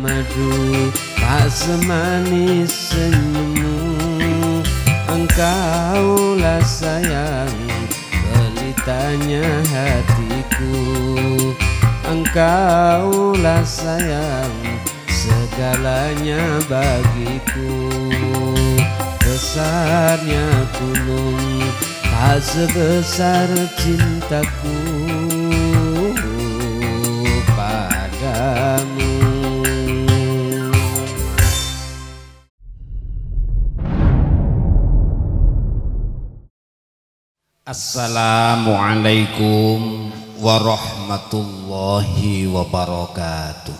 madu tak semanis senyummu. Engkaulah sayang pelitanya hatiku. Engkaulah sayang segalanya bagiku. Besarnya gunung tak sebesar cintaku Assalamualaikum warahmatullahi wabarakatuh.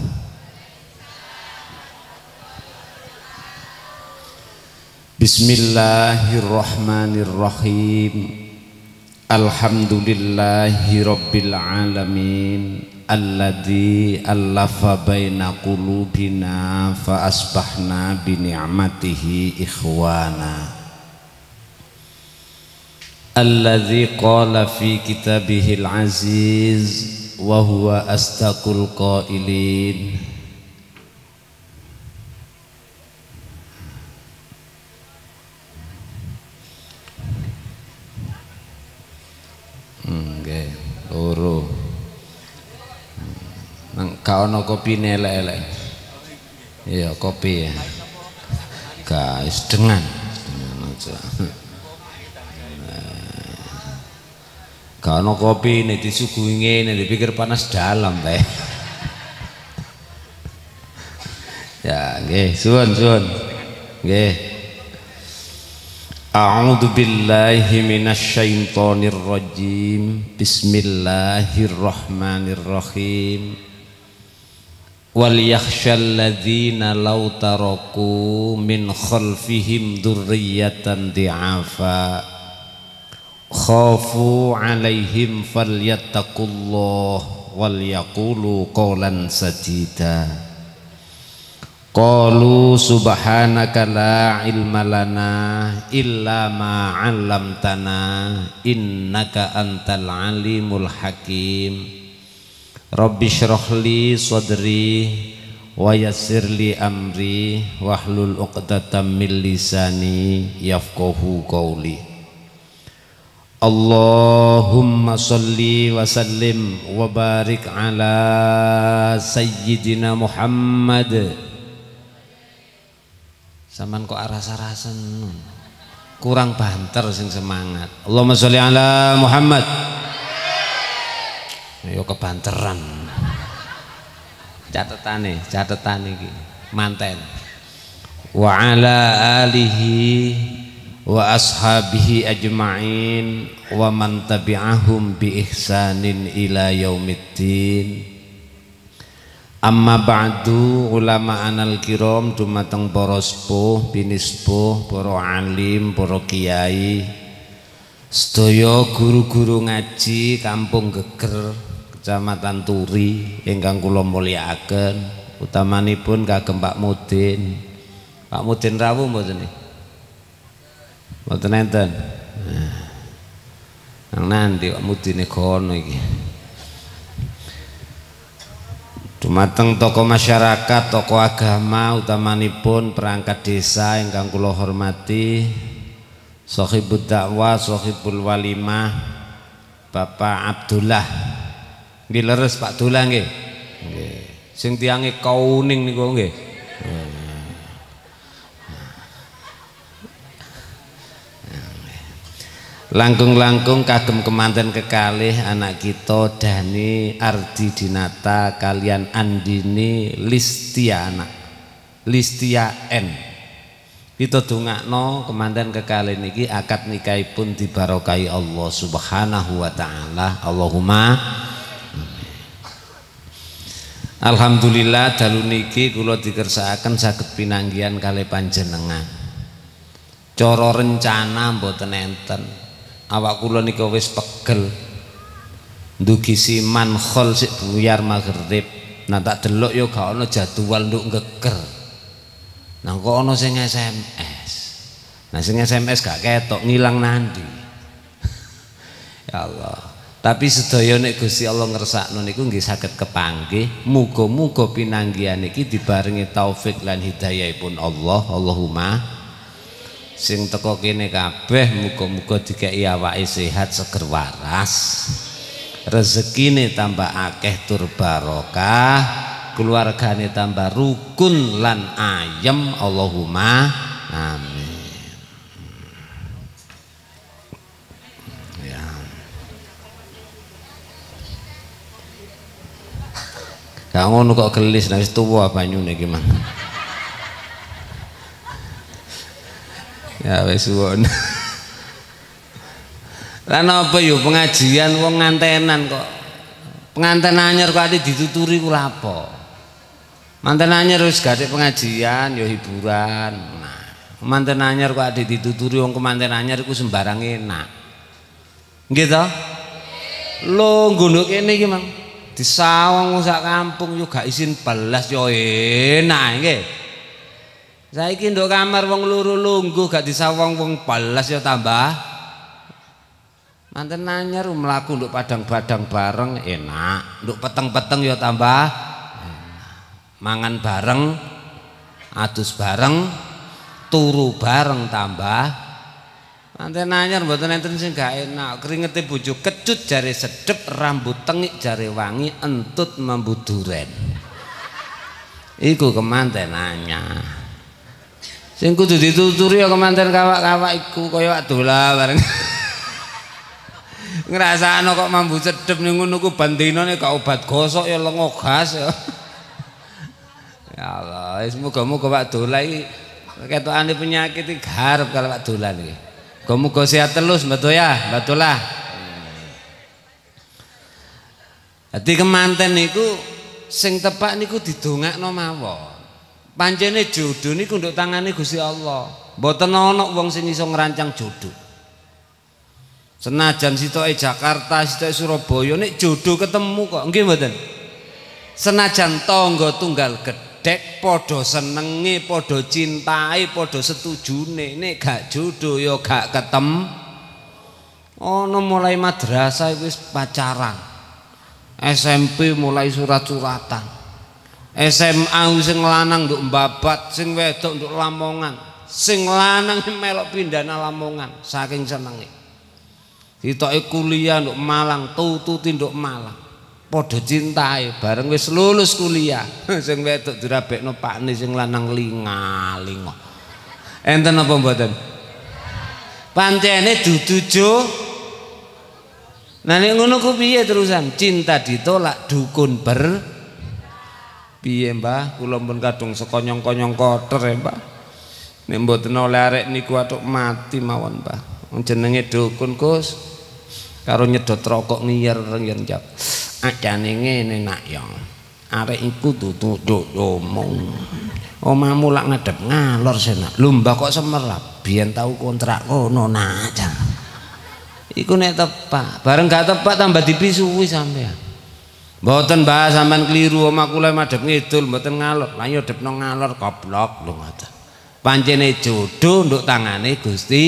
Bismillahirrahmanirrahim. Alhamdulillahi rabbil alamin Alladhi allafa baina qulubina fa asbahna bi ni'matihi ikhwana الذي qala fi كتابه aziz wa huwa astaqul qailin nggih kopi loro. Nang iya kopi ya. Guys dengan. Dengan aja. Gak kopi ini disuguhi ngene dipikir panas dalam teh. ya, nggih, suwun suwun. Nggih. A'udzu billahi rajim. Bismillahirrahmanirrahim. Wal yakhshal ladzina law taraku min khalfihim dzurriyyatan di'afa khafu alaihim falyattaqullah wal yaqulu qawlan sadida. Qalu subhanaka la ilma lana illa ma 'allamtana innaka antal alimul hakim. Rabbi shrah li sadri wa yassir li amri wahlul 'uqdatam min lisani yafqahu qawli Allahumma salli wa sallim wa barik ala sayyidina Muhammad. Saman kok arasa-rasen kurang banter sing semangat. Allahumma salli ala Muhammad. Ayo kebanteran. Catetane catetane iki. Manten. Wa ala alihi wa ashabihi ajma'in wa man tabi'ahum bi ihsanin ila yaumiddin. Amma ba'du ulama anal kiram dumateng para sepuh binispuh para alim para kiai. Sedaya guru-guru ngaji kampung geger kecamatan Turi ingkang kula mulyakaken. Utamanipun kagem Pak Mudin. Pak Mudin rawuh mboten niki Mboten enten. Nang nanti kok mudine kono iki. Dumateng tokoh masyarakat, tokoh agama utamanipun perangkat desa ingkang kula hormati Sohibul dakwah, sohibul walimah Bapak Abdullah Nggih leres Pak Dullah nggih. Nggih. Sing tiange kauning niku nggih. Langkung-langkung kagem kemanten kekalih anak kita Dani Ardi Dinata kalian Andini Listiana Listia N. Kita dongakno kemanten kekalih niki akad nikahipun dibarokai Allah Subhanahu wa taala. Allahumma Alhamdulillah dalu niki kula dikersakaken saged pinanggihan kalih panjenengan. Cara rencana mboten enten awak kula nika wis pegel. Ndugi siman khol sik buyar maghrib. Nah tak delok ya gak ana jadwal nduk ngeker nah kok ana sing SMS nah sing SMS gak ketok ngilang nanti ya Allah. Tapi sedaya nek Gusti Allah ngersakno niku nggih saged kepanggih. Muga-muga pinanggihan iki dibarengi taufik lan hidayahipun Allah. Allahumma sing teko kene kabeh muga-muga dikeki awake sehat seger waras. Rezekine tambah akeh tur barokah, keluargane tambah rukun lan ayem. Allahumma amin. Gak ngono kok gelis nek tuwa banyune iki Ya wis suwon. Lan apa yo pengajian wong ngantenan kok. Penganten anyar kok ati dituturi ku lapo. Manten anyar wis gadek pengajian yo hiburan. Nah, manten anyar kok ati dituturi wong kemanten anyar iku sembarang enak. Nggih to? Lho nggono kene iki, Mang disawang sak kampung yo gak isin belas yo enak nggih saiki nduk kamar wong loro lungguh gak disawang wong belas yo tambah manten nanyar mlaku nduk padang-badang bareng enak nduk peteng-peteng yo tambah mangan bareng adus bareng turu bareng tambah Manten anyar mboten enten sing gak enak. Keringete bojo kecut jare sedep, rambut tengik jare wangi, entut mambu duren. Iku kemanten anyar. Sing kudu dituturi ya kemanten kawak-kawak iku kaya dola bareng. Ngrasakno kok mambu sedep ning ngono ku bandinane gak obat gosok ya lengo gas ya. Ya Allah, semoga-moga Pak Dola iki ketokane penyakit iki garep kalau Pak Dola iki. Muga sehat terus betul ya, betul lah. Jadi kemanten niku sing tepak niku didongakno mawon. Pancene jodoh niku nduk tangane Gusti Allah. Mboten ana wong sing iso ngrancang jodoh. Senajan sitoke Jakarta, sitoke Surabaya nek jodoh ketemu kok. Nggih mboten? Senajan tangga tunggal gedhe dek podo senenge podo cintai podo setujune nek gak jodoh yo gak ketem ono mulai madrasah wis pacaran SMP mulai surat-suratan SMA sing lanang nduk mbabat sing wedok nduk lamongan. Sing lanang melok pindah lamongan saking senenge. Ditoke kuliah nduk Malang tututi nduk Malang. Padha cintai bareng wis lulus kuliah. Sing wedok dirabekno pakne sing lanang linga-linga. Enten apa mboten? Pancene dudu jo Nah ngono ku terusan? Cinta ditolak dukun ber piye Mbah? Kula pun kadung sekonyong-konyong kotor ya Mbah. Nek mboten oleh arek niku atuk mati mawon Mbah. Jenenge dukun Gus. Karo nyedot rokok ngiyer-ngiyer njak acane ngene nak ya. Arek iku duduk omong omamu lak ngadep ngalor senak lumba kok semerap biyen tau kontrak kono nak iku nek tepak. Bareng gak tepak tambah dipisui sampean mboten mbah sampean keliru omah kula madhep ngidul mboten ngalor lah yo depno ngalor goblok lho ngoten pancene jodoh nduk tangane Gusti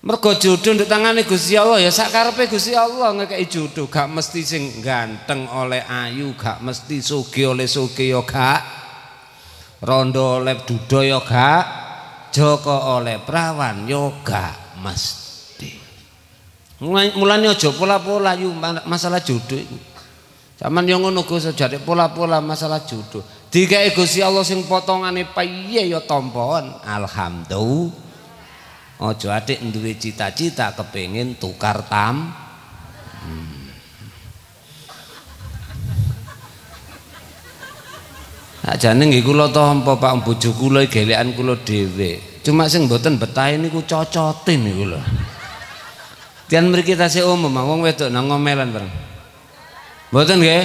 Mergo jodoh ndek tangane Gusti Allah ya sakarepe Gusti Allah ngekeki jodoh, gak mesti sing ganteng oleh ayu, gak mesti sugih oleh sugih ya gak. Rondo oleh duda ya gak. Joko oleh perawan ya gak mesti. Mulane aja pola-pola yu masalah jodoh iku. Saman yo ngono Gus jare pola-pola masalah jodoh. Dikeki Gusti Allah sing potongane piye ya tampon. Alhamdulillah. Ojo adik duwe cita-cita kepengin tukar tam. Hmm. Ajane nggih kula tampa Pak bojo kula gelekan kula dhewe. Cuma sing mboten betah niku cocote niku lho. Tian mriki tasih umum wong wedok nang ngomelan bareng. Mboten nggih?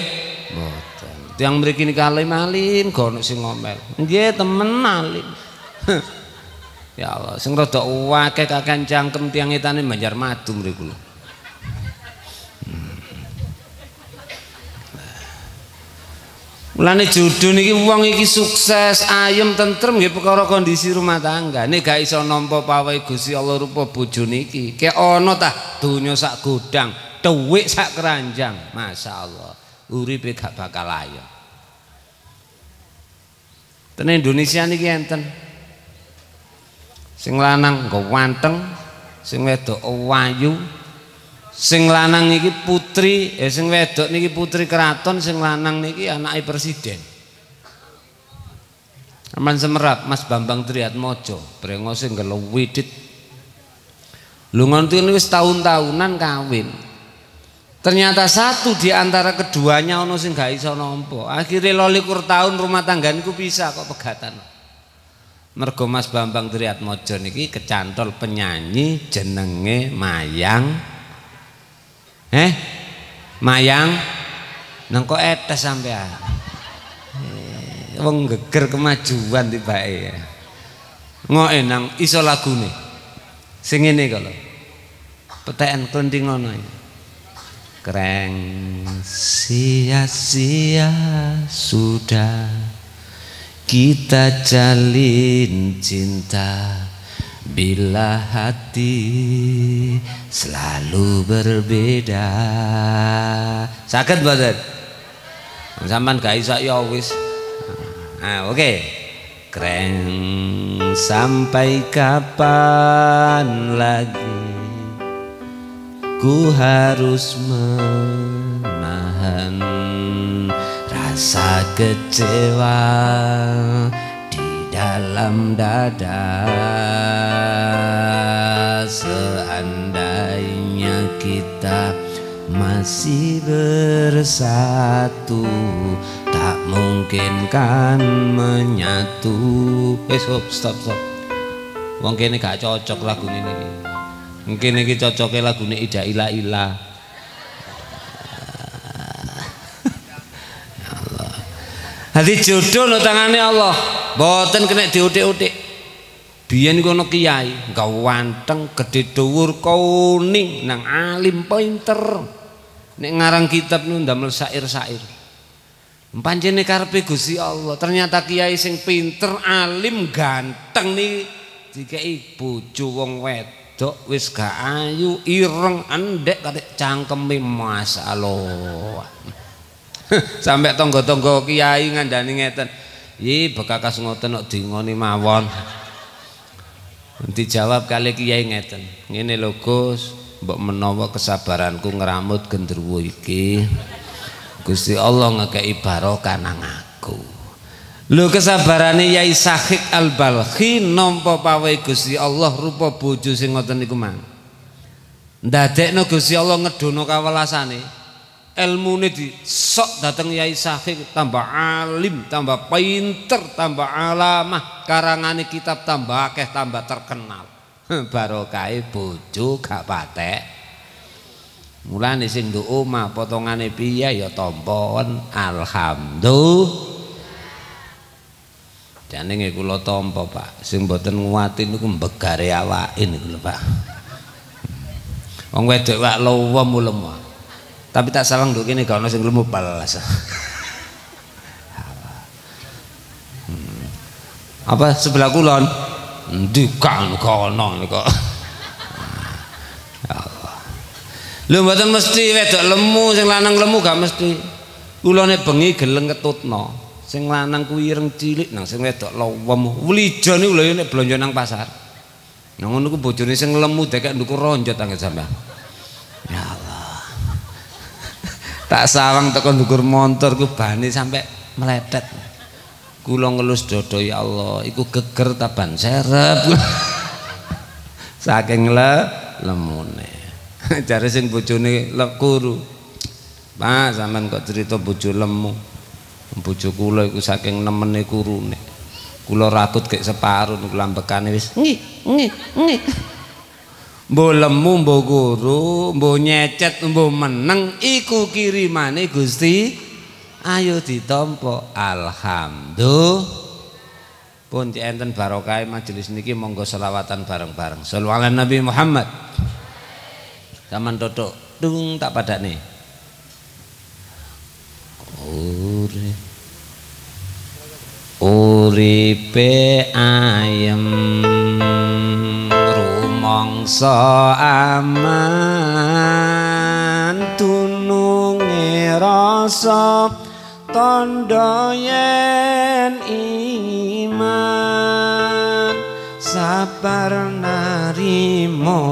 Mboten. Tiang mriki niki alim alim gono sing ngomel. Nggih temen alim. Ya Allah, sing rada akeh kakan cangkem tiang etane Banjar Madu mriku lho. Mulane jodoh niki wong iki sukses, ayem, tentrem nggih perkara kondisi rumah tangga. Nek gak iso nampa pawehe Gusti Allah rupa bojo niki, kek ana tah donya sak godang, dhuwit sak keranjang. Masyaallah. Uripe gak bakal ayem. Ten Indonesia niki enten. Sing lanang nggo wanteng, sing wedok wayu, sing lanang niki putri eh sing wedok niki putri keraton sing lanang niki anake presiden. Aman semerap Mas Bambang Triatmojo. Brengose ngelo widit. Lu ngonti wis tahun-tahunan kawin. Ternyata satu di antara keduanya ono sing gak iso akhirnya lolikur tahun rumah tangga niku bisa kok pegatan. Mergo Mas Bambang Triatmojo niki kecantol penyanyi jenenge Mayang Eh? Mayang nang kok etes sampean. Eh, wong geger kemajuan tibake. Ngoke nang iso lagune. Sing ngene kok lho. Peteken klenting ngono Kreng sia-sia sudah kita jalin cinta Bila hati selalu berbeda. Sakit banget Zaman gak iso ya wis. Nah oke. Okay. Keren sampai kapan lagi Ku harus menahan Rasa kecewa dalam dada. Seandainya kita masih bersatu tak mungkin kan menyatu. Eh stop stop stop. Wong kene gak cocok lagu ini. Mungkin ini cocoknya lagu ini ida ila ila Hati jodoh no tangannya Allah. Boten kena diutik-utik. Biyen kono kiai, gawanteng, gede dhuwur, kuning, nang alim pinter. Nek ngarang kitab nu ndamel syair-syair. Pancene karepe Gusti Allah. Ternyata kiai sing pinter, alim, ganteng nih dikei bojo wong wedok wis gak ayu, ireng, endek katik cangkeme masyaallah. sampai tonggo-tonggo kiai ngandani ngeten. I bekakas ngoten kok dingoni mawon. Dijawab kali kiai ngeten. Ngene lho Gus. Mbok menawa kesabaranku ngeramut gendruwo iki. Gusti Allah ngekei barokah nang aku. Lho kesabarane Yai Sahik Al-Balkhi nampa pawe Gusti Allah rupa bojo sing ngoten niku mang. Ndadekno Gusti Allah ngedono kawelasane ilmu ini di sok datang Yai Sahih tambah alim tambah pinter tambah alamah. Karangane kitab tambah akeh tambah terkenal. Barokai bojo gak patek. Mulane sing nduk omah potongane piye ya tompon. Alhamdulillah. Jane nggih kula tampa Pak. Sing mboten nguwati niku mbegare awake niku lho Pak. Wong wedok wak lowo mulem tapi tak sawang nduk kene gak ono sing lemu balas hmm. apa sebelah kulon? Ndikan kono Allah. Lho mboten mesti wedok lemu sing lanang lemu gak mesti. Kulone bengi geleng ketutno. Sing lanang kuwi ireng cilik nang sing wedok lowem. Wlijo niku lho nek blonjo nang pasar. Nang ngono ku bojone sing lemu dekek ndukur ronjot anggen sampean tak sawang tekan dukur motor ku bani sampai meletet. Kula ngelus dodo ya Allah iku geger taban serep. Saking le lemune. Jare sing bojone lekuru Pak sampean kok cerita bojo lemu? Bojo kula iku saking nemene kurune. Kula rakut gek separuh niku lambekane wis nggih nggih nggih Mbo lemu, mbo guru, mbo nyecet, mbo meneng iku kirimane Gusti. Ayo ditampa. Alhamdulillah. Pun enten barokah majelis niki monggo selawatan bareng-bareng. Shallallahu Nabi Muhammad. Zaman dodok dung tak pada nih. Urip uripe ayem rumangsa aman tununge rasa tondo yen iman. Sabar narimo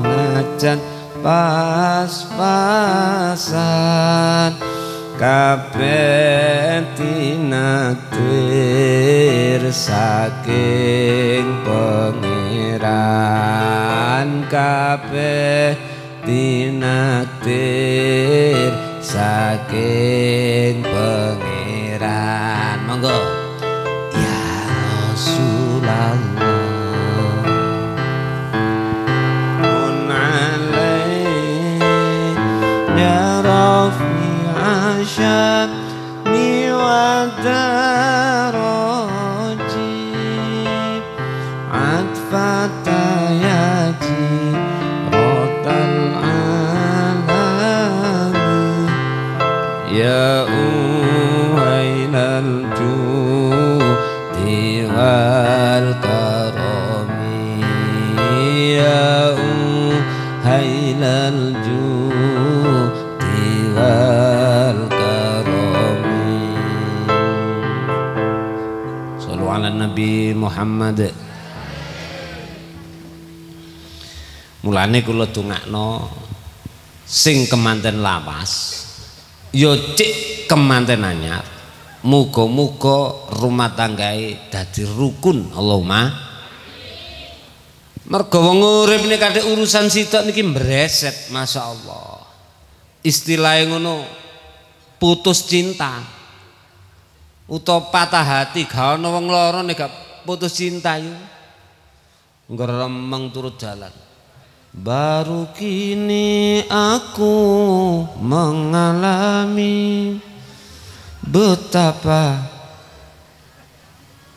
najan pas-pasan kabeh tinatir saking Pangeran kabeh dinaktir saking pangeran. Monggo. Ya Rasulullah. Ya Rafi Ashad Niwadah Muhammad. Mulane kula dongakno sing kemanten lawas ya cik kemanten anyar muga-muga rumah tanggae dadi rukun Allahumma. Mergo wong urip nek urusan sitok niki mbreset masyaallah. Istilahnya ngono putus cinta. Utawa patah hati gak ana wong lara nek putus cinta yo ngremeng turut jalan. Baru kini aku mengalami betapa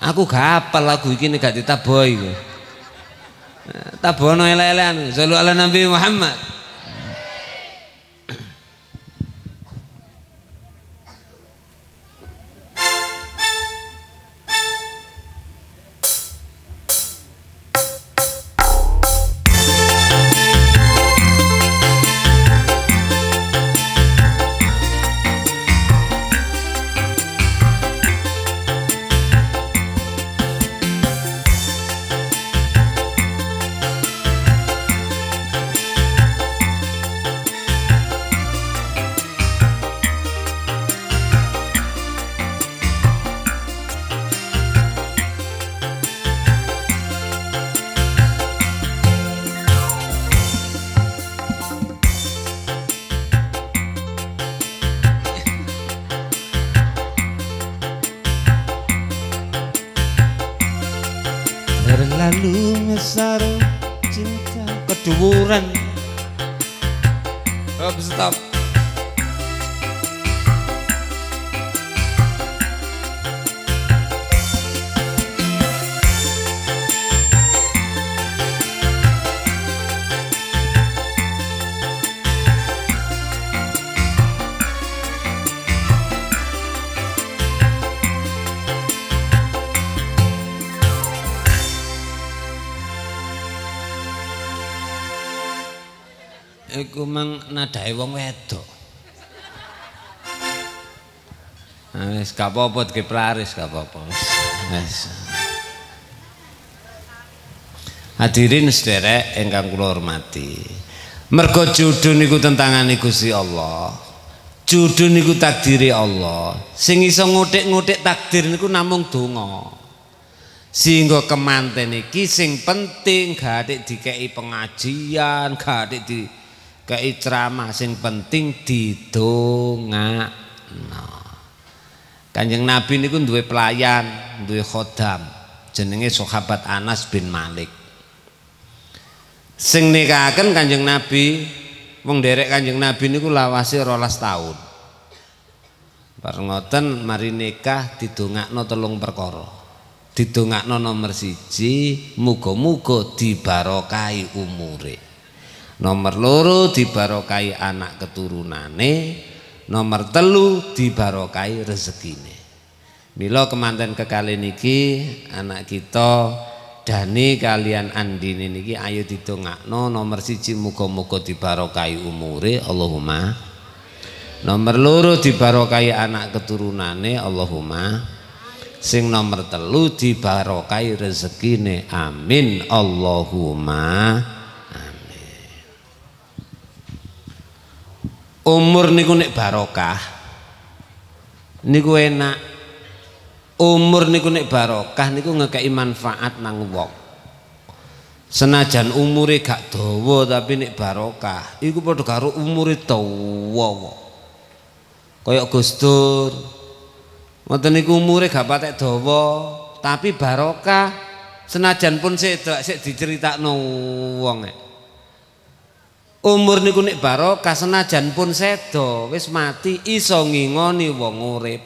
aku gak hafal lagu nek gak ditabohi tabono ele-elean sallu ala nabi Muhammad iku mang nadae wong wedok. Nah, wis gak apa-apa diplaris gak apa-apa. Hadirin sederek ingkang kula hormati. Mergo judul niku tentangane Gusti Allah. Judul niku takdiri Allah. Sing iso ngutik-ngutik takdir niku namung donga. Sehingga kemanten iki sing penting gak dikei pengajian, gak di kei ceramah sing penting didongakno. Kanjeng Nabi niku duwe pelayan, duwe khodam jenenge sahabat Anas bin Malik. Sing nikahaken Kanjeng Nabi wong derek Kanjeng Nabi niku lawase rolas tahun bareng ngoten mari nikah didongakno telung perkara. Didongakno nomor siji muga-muga dibarokahi umure nomor loro dibarokai anak keturunane. Nomor telu dibarokai rezekine. Mila kemanten kekali niki anak kita Dani kalian Andini niki ayo didongakno. Nomor siji muga-muga dibarokai umure. Allahumma. Nomor loro dibarokai anak keturunane. Allahumma. Sing nomor telu dibarokai rezekine. Amin. Allahumma umur niku nek barokah niku enak. Umur niku nek barokah niku ngekei manfaat nang wong. Senajan umure gak dawa tapi nek barokah iku padha karo umure dawa kaya Gus Dur. Ngoten niku umure gak patek dawa tapi barokah. Senajan pun sik sik diceritakno wong umur niku nek barokah senajan pun sedo wis mati iso ngingoni wong urip.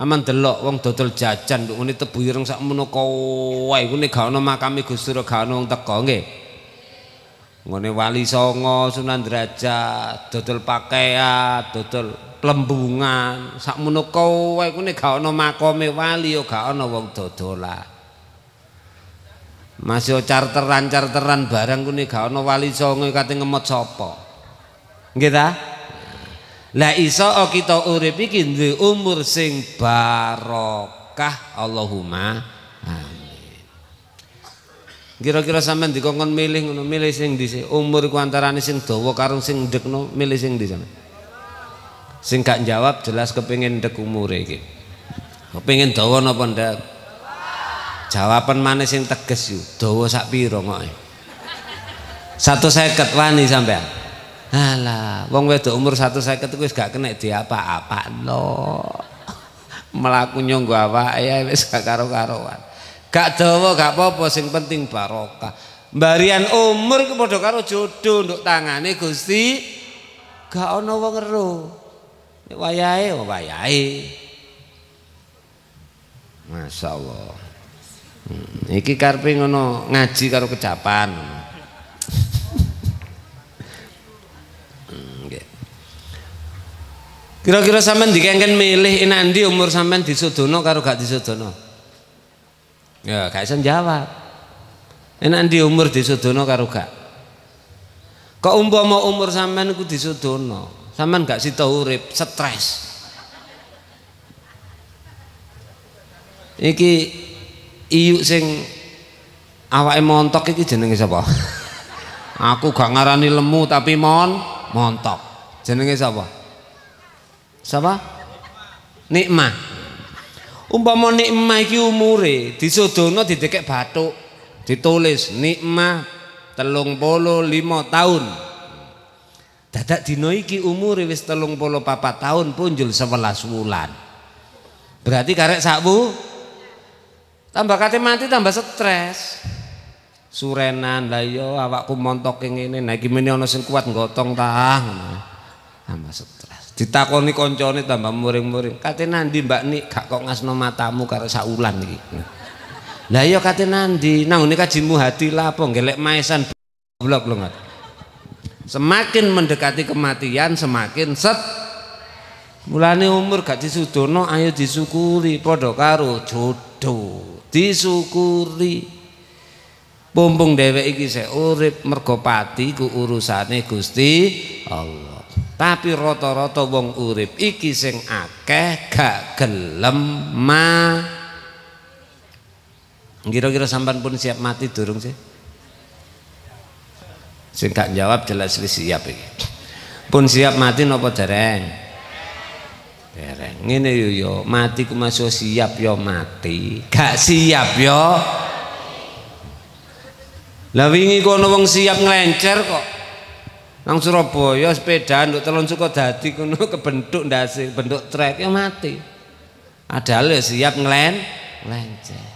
Aman delok wong dodol jajan nduk ngene tebu ireng sak menawa wae iku nek gak ana makame Gusti gak ana wong teko nggih. Ngene wali songo Sunan Derajat dodol pakaian dodol plembungan sak menawa wae iku nek gak ana makame wali yo gak ana wong dodolan masih charteran charteran barang kune gak ana wali songo kate ngemot sapa ta lah iso kita urip iki duwe umur sing barokah Allahumma amin. Kira-kira sampean dikongkon milih ngono, milih sing dhisik. Umur iku antarane sing dawa karo sing ndekno, milih sing sampean? Sing gak jawab jelas kepengin ndek umure iki. Kepengin dawa napa ndak? Jawaban mana sing teges yo, dawa sak pira kok. 150 wani sampean. Alah, wong wedok umur 150 iku wis gak kena diapa-apa no. Melaku nyonggo awake ya wis gak karo-karoan. Gak dawa gak apa-apa sing penting barokah. Mbarian umur ku padha karo jodoh nduk tangane Gusti. Gak ana wong ero. Wayahe wayahe. Masya Allah. Iki karepe ngono ngaji karo kecapan. Kira-kira sampean dikengken milih inandi umur sampean disudono karo gak disudono? Ya, gak iso jawab. Inandi umur disudono karo gak? Kok umpama umur sampean iku disudono, sampean gak sida urip, stres. Iki iyu sing awake montok iki jenenge sapa? Aku gak ngarani lemu tapi mon montok. Jenenge sapa? Sapa? Nikmah. Umpama nikmah iki umure disodono didekek bathuk, ditulis nikmah telung polo lima tahun. Dadak dina iki umure wis telung polo papat tahun punjul sewelas wulan. Berarti karek sakwu tambah kate mati tambah stres. Surenan lah yo iya, awakku montok ngene, nah iki mene ana sing kuat gotong ta. Tambah stres. Ditakoni koncone tambah muring-muring. Kate nandi mbak nik gak kok ngasno matamu karo saulan iki. Lah iya kate nandi. Nang ini kajimu hati lapo gelek maesan. Blok lho semakin mendekati kematian semakin set. Mulane umur gak disudono ayo disyukuri padha karo jodoh disyukuri. Bumbung dhewek iki sik urip mergo pati ku urusane Gusti Allah. Tapi rata-rata wong urip iki sing akeh gak gelem ma. Kira-kira sampan pun siap mati durung sih? Sing gak jawab jelas siap iki. Pun siap mati nopo dereng dereng ngene yo yo mati ku masuk siap yo mati gak siap yo lah wingi kono wong siap ngelencer kok Nang Surabaya sepeda untuk telon dadi kuno kebentuk ndase bentuk trek ya mati. Ada ya siap ngelen nglenceh.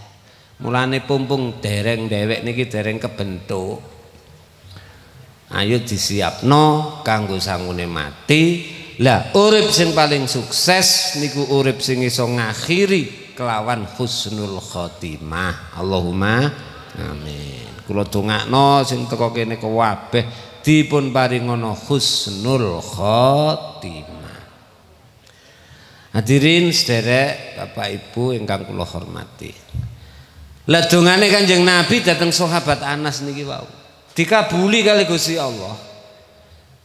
Mulane pumpung dereng dewek niki dereng kebentuk. Ayo disiapno kanggo sangune mati. Lah urip sing paling sukses niku urip sing iso ngakhiri kelawan husnul khotimah. Allahumma amin. Kula dongakno sing teko kene kabeh dipun paringono husnul khotimah Hadirin sederek Bapak Ibu ingkang kula hormati. Lah dongane Kanjeng Nabi dateng sahabat Anas niki wau. Dikabuli kali Gusti Allah.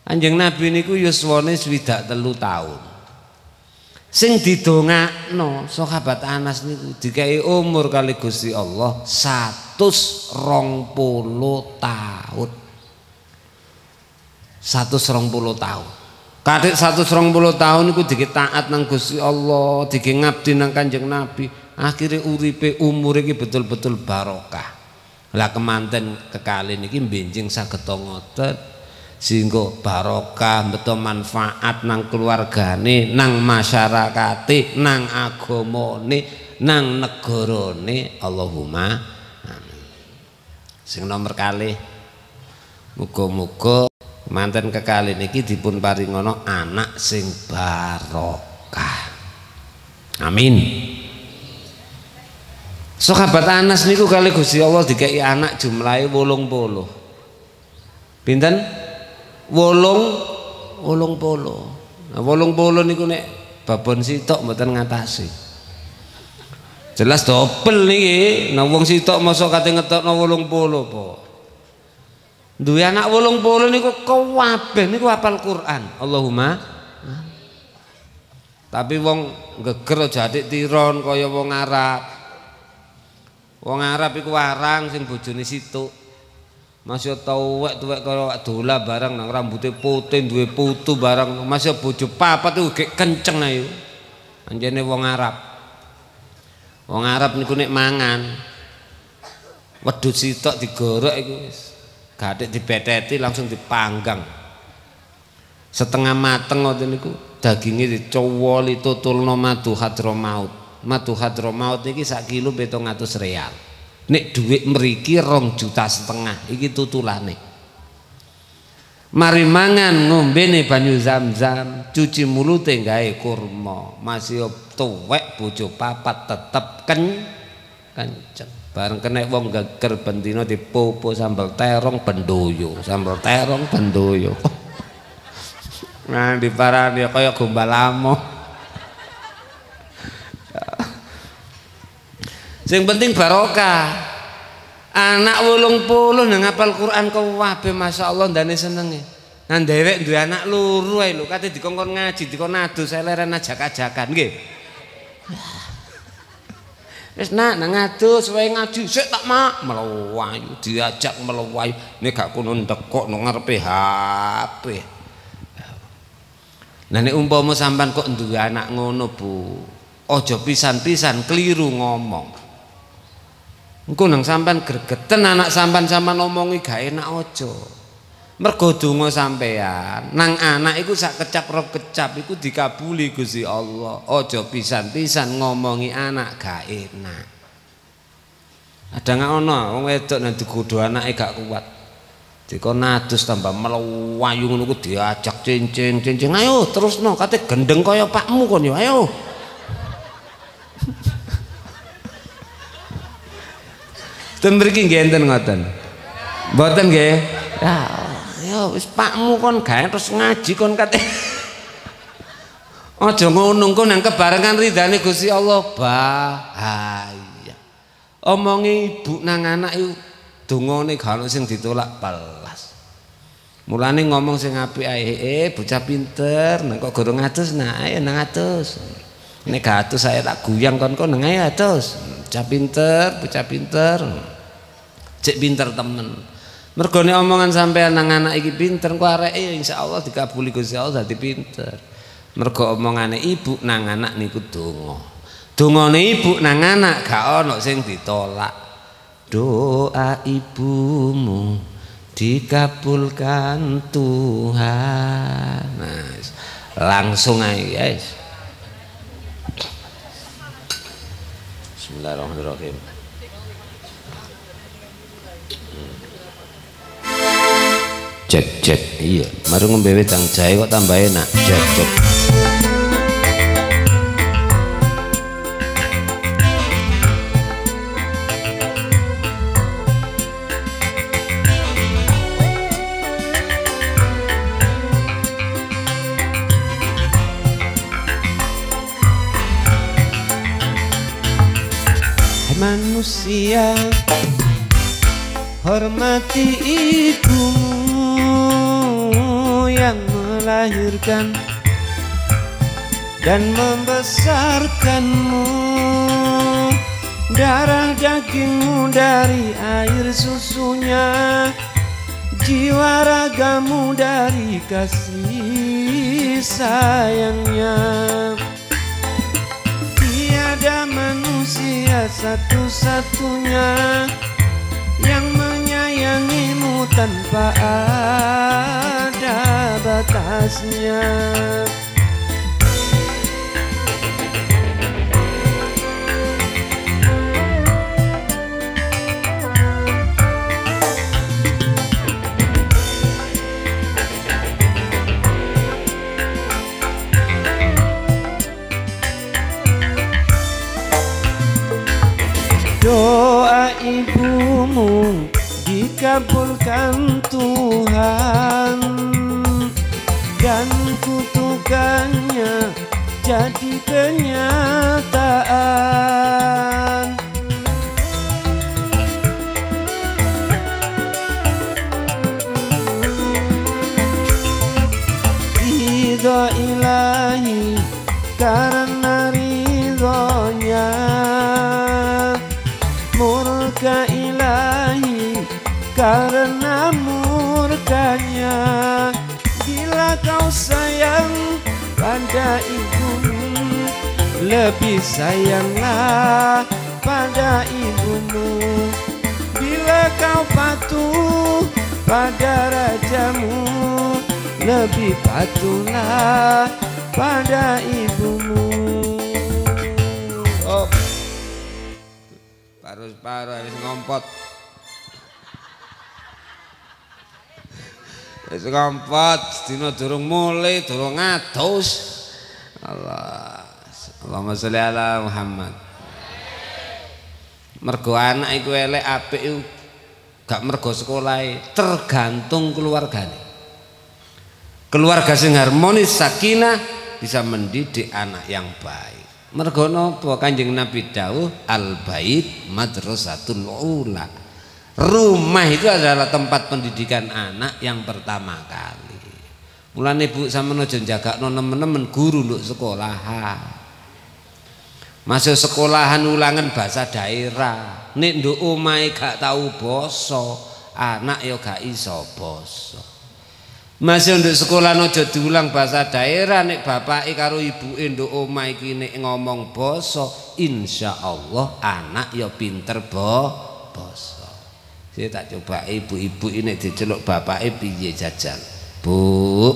Kanjeng Nabi niku yuswane swidak telu tahun. Sing didongakno sahabat Anas niku dikai umur kali Gusti Allah 120 tahun. 120 tahun. Kadek 120 tahun iku dikit taat nang Gusti Allah, dikit ngabdi nang Kanjeng Nabi. Akhirnya uripe umur iki betul-betul barokah. Lah kemanten kekali niki benjing saged ngoten sehingga barokah betul manfaat nang keluargane, nang masyarakate, nang agamane, nang negarane. Allahumma amin. Sing nomor kali muga-muga manten kekali niki dipun paringono anak sing barokah. Amin. Sahabat Anas niku kali Gusti Allah dikai anak jumlahe wolong polo pinten wolong wolong polo nah wolong polo niku nek babon sitok mboten ngatasi jelas dobel niki nah wong sitok masa kate ngetokno wolong polo po Duwe anak wolong puluh niku kabeh niku hafal Quran. Allahumma. Tapi wong geger aja adik tiron kaya wong Arab. Wong Arab iku warang sing bojone situ. Masih tuwek-tuwek kaya dola barang nang rambutnya putih duwe putu barang masih bojo papat tuh gek kenceng ayo. Anjene wong Arab. Wong Arab niku nek mangan wedhus sitok digorok iku wis Gadek dibeteti langsung dipanggang. Setengah mateng ngoten niku daginge dicowoli tutulno madu hadromaut. Madu hadromaut niki sak kilo 700 real. Nek dhuwit mriki rong juta setengah iki tutulane. Mari mangan ngombene banyu zam-zam, cuci mulute gawe kurma. Masih tuwek bojo papat tetep ken kenceng. bareng kena wong geger bendino dipopo sambal terong bendoyo sambal terong bendoyo nah di parani kaya gombal amo sing penting barokah anak wolong puluh nang apal Quran kau wabe masya Allah dane senenge nah dewek duwe anak luru ae lho kate dikongkon ngaji dikon adus eleren ajak-ajakan nggih Wis nak nang adus wae ngaji sik tak mak melawayu diajak melawayu nek gak kono ndekok nang ngarepe HP. Nah umpama sampean kok duwe anak ngono Bu, aja pisan-pisan keliru ngomong. Engko nang sampean gregeten anak sampean sampean ngomongi gak enak aja. mergo donga sampean nang anak iku sak kecap ro kecap iku dikabuli Gusti Allah. Aja pisan-pisan ngomongi anak gak enak. Ada nggak ono? Wong wedok nanti kudu anake gak kuat. Dikon nadus tambah ngono ku diajak cincin cincin. Ayo terus no kate gendeng kaya pakmu kon yo ayo Ten mriki nggih enten ngoten. Mboten nggih? Ya ya wis pakmu kon gawe terus ngaji kon kate. Aja ngono kok nang kebarengan ridane Gusti Allah. Bahaya. Omongi ibu nang anak iku dongane gak sing ditolak belas mulane ngomong sing apik ae eh bocah pinter nek kok guru ngatus nah ayo nang atus. Nek gak atus saya tak guyang kon kon nang atus bocah pinter bocah pinter cek pinter temen Mergone omongan sampean nang anak iki pinter ku areke insyaallah dikabuli Gusti Allah dadi pinter. Mergo omongane ibu nang anak niku donga. Dongane ibu nang anak gak ono sing ditolak. Doa ibumu dikabulkan Tuhan. Nah, langsung aja guys. Bismillahirrahmanirrahim. cek cek. Iya. Mari ngombe wedang jahe kok tambah enak. Cek cek manusia Hormati ibumu yang melahirkan dan membesarkanmu. Darah dagingmu dari air susunya Jiwa ragamu dari kasih sayangnya satu-satunya Yang menyayangimu tanpa ada batasnya dikabulkan Tuhan. Dan kutukannya jadi kenyataan karena murkanya Bila kau sayang pada ibumu Lebih sayanglah pada ibumu Bila kau patuh pada rajamu Lebih patuhlah pada ibumu Oh. Paru-paru harus ngompot. Wis ngompot, dina durung mulai, durung ngatus. Allah. Allahumma sholli ala Muhammad. Mergo anak iku elek apik gak mergo sekolahe, tergantung keluargane. Keluarga sing harmonis sakinah bisa mendidik anak yang baik. Mergo napa Kanjeng Nabi dawuh al bait madrasatul ula. Rumah itu adalah tempat pendidikan anak yang pertama kali. Mulane Bu sampeyan aja jagakno nemen-nemen guru nduk sekolahan. Masuk sekolahan ulangan bahasa daerah. Nek nduk omahe gak tahu basa, anak ya gak iso basa. Masih untuk sekolah nojo diulang bahasa daerah nek bapak karo ibu nduk omah iki nek ngomong basa insyaallah anak ya pinter bo. Saya tak coba ibu-ibu ini diceluk bapake piye jajan. Bu.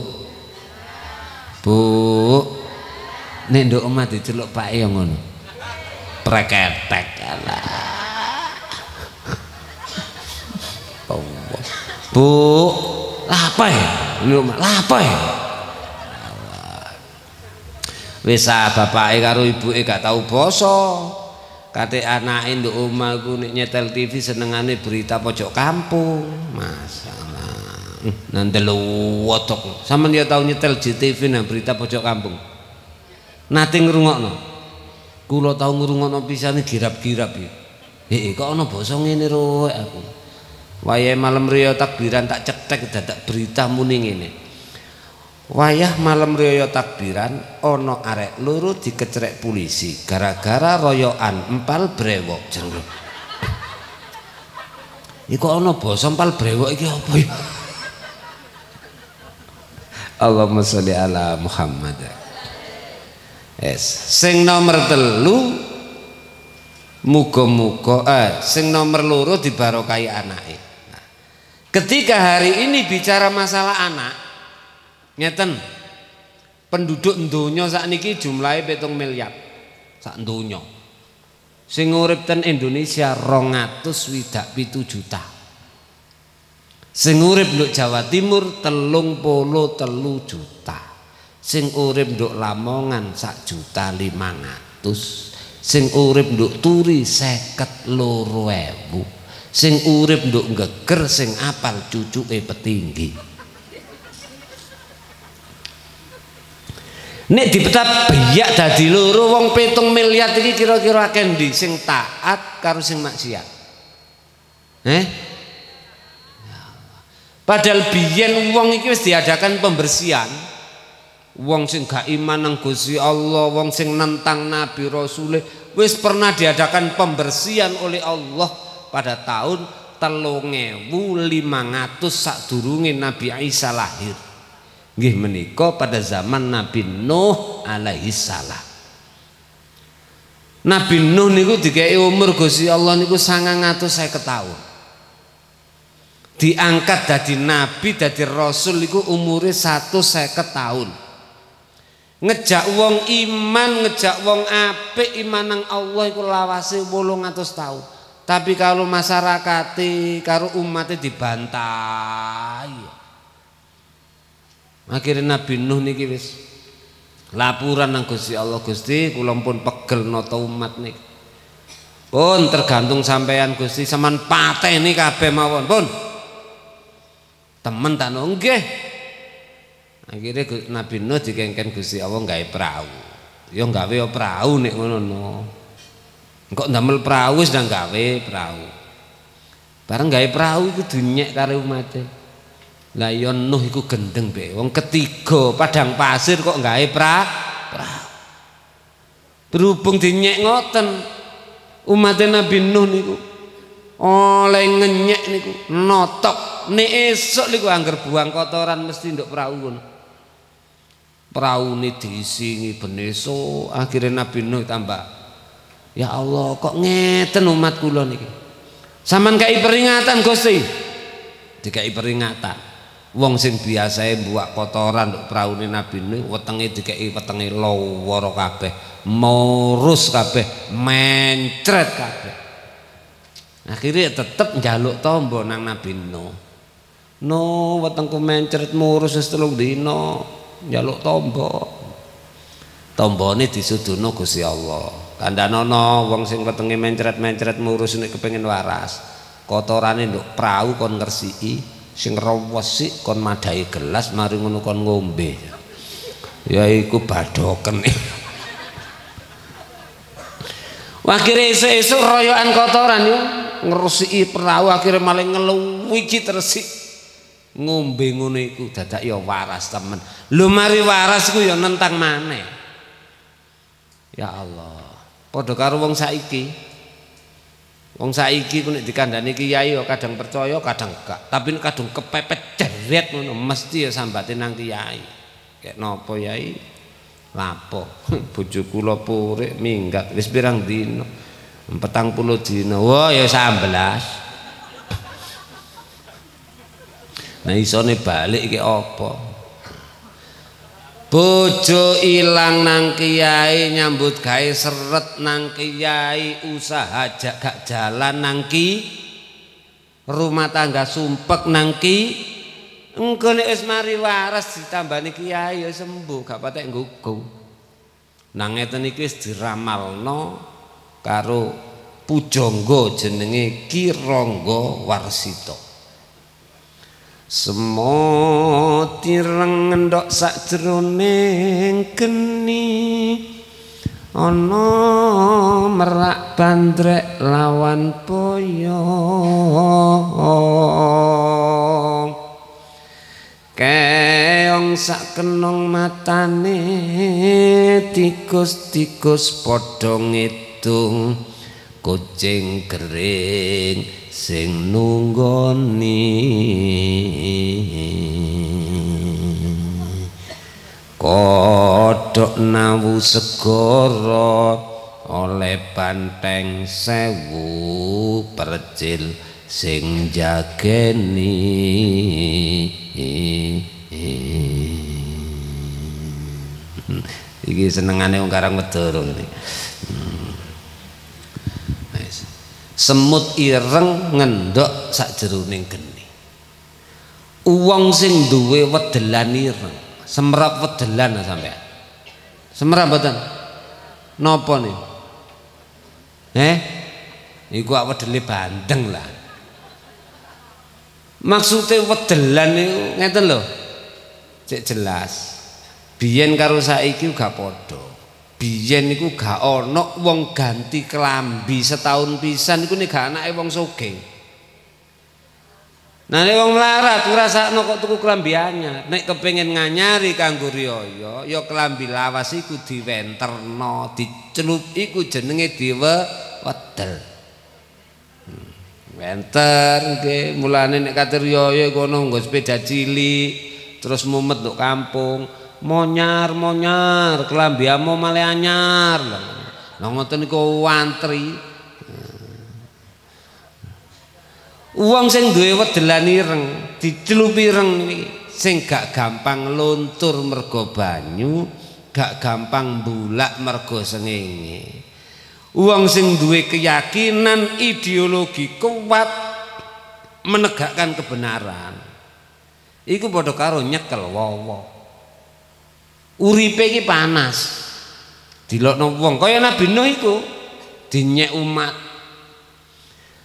Bu. Nek nduk omah diceluk pake ya ngono. Preketek. Allah. Bu, apa ya? Ini rumah, apa ya? Wis bapake karo ibuke gak tau basa. Kate anake nduk omah ku nyetel TV senengane berita pojok kampung. Masalah. Nang telu wotok. Sampeyan ya tau nyetel JTV nang berita pojok kampung. Nate ngrungokno. Kula tau ngrungokno pisane girap-girap ya. Heeh, kok ana basa ngene ro aku. Wayah malam riyo takbiran tak cetek dadak berita muni ngene. Wayah malam riyo takbiran ono arek luru dikecerek polisi gara-gara royokan empal brewok jeneng. Iku ono basa empal brewok iki apa ya? Allahumma sholli ala Muhammad. Yes. Sing nomor telu muga-muga eh sing nomor loro dibarokai anake. Ketika hari ini bicara masalah anak, ngeten penduduk donya sakniki jumlahe petung miliar sak donya. Sing urip ten Indonesia 200 swidak pitu juta. Sing urip Jawa Timur telung polo telu juta. Sing urip Lamongan sak juta limang atus. Sing urip nduk Turi seket loro ewu. Sing urip nduk geger sing apal cucuke petinggi. Nek dipecah biyak dadi loro wong petung miliar iki kira-kira akeh ndi sing taat karo sing maksiat eh Padahal biyen wong iki wis diadakan pembersihan. Wong sing gak iman nang Gusti Allah, wong sing nentang Nabi Rasul wis pernah diadakan pembersihan oleh Allah pada tahun telung ewu lima ngatus sadurunge Nabi Isa lahir. Nggih menika pada zaman Nabi Nuh alaihi salam. Nabi Nuh niku dikei umur Gusti Allah niku 950 tahun. Diangkat dadi nabi dadi rasul iku umure 150 tahun. Ngejak wong iman, ngejak wong apik iman nang Allah iku lawase 800 tahun. Tapi kalau masyarakat karo umatnya dibantai. Akhirnya Nabi Nuh niki wis laporan nang Gusti Allah Gusti kula pun pegel nata umat nih. Pun tergantung sampean Gusti saman pateni kabeh mawon pun. Temen tak nggih. Akhirnya Nabi Nuh dikengken Gusti Allah gawe perahu. Ya gawe perahu nek ngono no. Kok ndamel perahu wis ndang gawe perahu. Bareng gawe perahu iku dunyek karo umate. Lah ya Nuh iku gendeng be. Wong ketiga padang pasir kok gawe pra perahu. Berhubung dinyek ngoten umatnya Nabi Nuh niku oleh ngenyek niku notok nek esuk niku angger buang kotoran mesti nduk perahu ini diisingi beneso akhirnya Nabi Nuh tambah ya Allah kok ngeten umat kula niki saman kai peringatan Gusti dikai peringatan wong sing biasae buak kotoran nduk perahu ini Nabi Nuh wetenge dikai wetenge loworo kabeh morus kabeh mencret kabeh. Akhirnya tetep njaluk tombo nang Nabi Nuh. No wetengku mencret murus wis telung dina njaluk tombo. Tombone disuduno Gusti Allah. Kandhanono wong sing wetenge mencret-mencret murus nek kepengin waras. Kotorane nduk prau kon ngresiki sing rewesi kon madai gelas mari ngono kon ngombe. Ya iku badoken. Akhirnya esuk-esuk royokan kotoran yo. Ngresiki perahu akhirnya malah ngeluwiki tersik. Ngombe ngono iku dadak ya waras temen. Lho mari waras iku ya nentang maneh. Ya Allah padha karo wong saiki wong saiki ku nek dikandani kiai ya kadang percaya kadang gak. Tapi kadang kepepet jeret ngono mesti ya sambate nang kiai. Kayak nopo yai? Lapo? Bojo kula purik minggat. Wis pirang dina? 40 dina. Wah ya 11 nah isone balik iki apa bojo ilang nang kiai nyambut gawe seret nang kiai usaha gak jalan nang ki rumah tangga sumpek nang ki. Engko nek wis mari waras ditambani kiai ya sembuh gak patek nggugu. Nang ngeten iki wis diramalno karo pujangga jenenge Ki Rangga Warsita Semut tireng ngendok sakjroning geni ana merak bandrek lawan boyong keong sak kenong matane tikus-tikus padha ngedung kucing kering sing nunggoni. Kodhok nawu segara oleh banteng sewu percil sing jageni. Iki senengane wong Karang Medoro iki semut ireng ngendok sakjeroning geni. Wong sing duwe wedelan ireng. Semrap wedelan sampean. Semrap mboten? Napa nih? Eh? Iku awak wedele bandeng lah. Maksudnya wedelan itu ngeten lho. Cek jelas. Biyen karo saiki gak padha biyen niku gak ana wong ganti kelambi setahun pisan niku nek gak anake wong sugih Nah nek wong melarat ngrasakno kok tuku klambi anyar, nek kepengin nganyari kanggo riyaya, ya klambi lawas iku diwenterno, dicelup iku jenenge diwe wedel. Hmm. Wenter nggih, mulane nek kate riyaya kono nggo sepeda cilik, terus mumet nduk kampung, monyar monyar, klambi amo male anyar. Lah ngoten niku antri. Uang sing duwe wedelan ireng, dicelupi ireng sing gak gampang luntur mergo banyu, gak gampang bulak mergo sengenge. Uang sing duwe keyakinan ideologi kuat menegakkan kebenaran. Iku padha karo nyekel wowo. Uripe iki panas. Dilokno wong kaya Nabi Nuh iku dinyek umat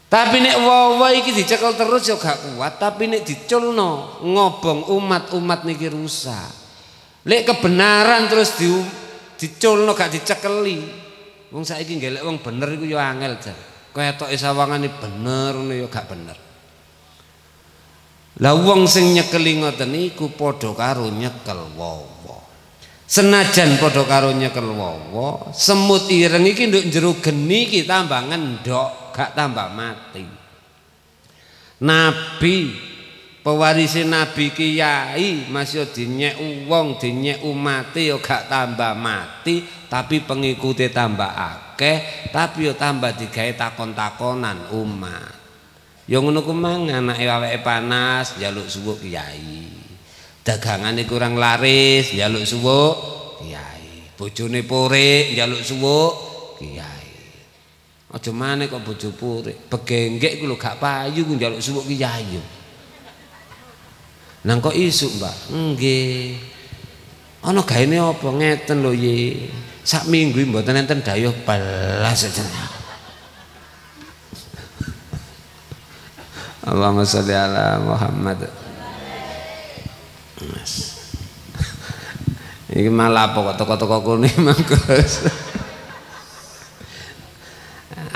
tapi nek wawa iki dicekel terus ya gak kuat, tapi nek diculno ngobong umat-umat niki rusak. Lek kebenaran terus di diculno gak dicekeli. Wong saiki ngelek wong bener iku ya angel jan. Ketoke sawangane bener ngono ya gak bener. Lah wong sing nyekeli ngoten niku padha karo nyekel wawa. Senajan padha karo nyekel wawa, semut ireng iki nduk jero geni iki tambah ngendok gak tambah mati. Nabi pewarisi nabi kiai masih dinyek wong dinyek umat yo gak tambah mati tapi pengikuti tambah akeh tapi yo tambah digawe takon-takonan umat. Yo ngono ku mang anake awake panas njaluk suwuk kiai dagangane kurang laris njaluk suwuk kiai bojone porik njaluk suwuk kiai Aja maneh kok bojo purik. Begenggek ku lho gak payu ku njaluk suwuk ki yayu. Nang kok isuk, Mbak? Nggih. Ana gaene apa ngeten lho ye. Sak minggu mboten enten dayuh belas aja. Allahumma sholli ala Muhammad. Mas. Iki malah apa kok toko-toko kene mangkus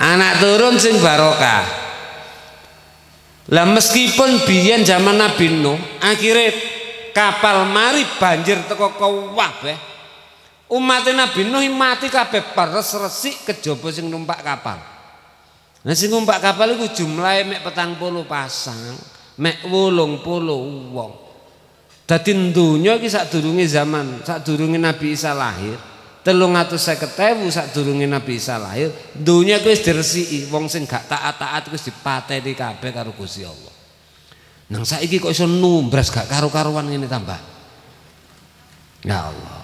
anak turun sing barokah. Lah meskipun biyen zaman Nabi Nuh akhirnya kapal mari banjir teko kabeh umat Nabi Nuh mati kabeh peres resik kejaba sing numpak kapal. Nah sing numpak kapal iku jumlahe mek petang puluh pasang mek wolung puluh wong dadi donya iki sadurunge zaman sadurunge Nabi Isa lahir telung atus seket ewu sak durunge Nabi Isa lahir dunia wis diresiki wong sing gak taat-taat wis dipateni kabeh karo Gusti Allah. Nang saiki kok iso numbras gak karu-karuan ngene tambah? Ya Allah.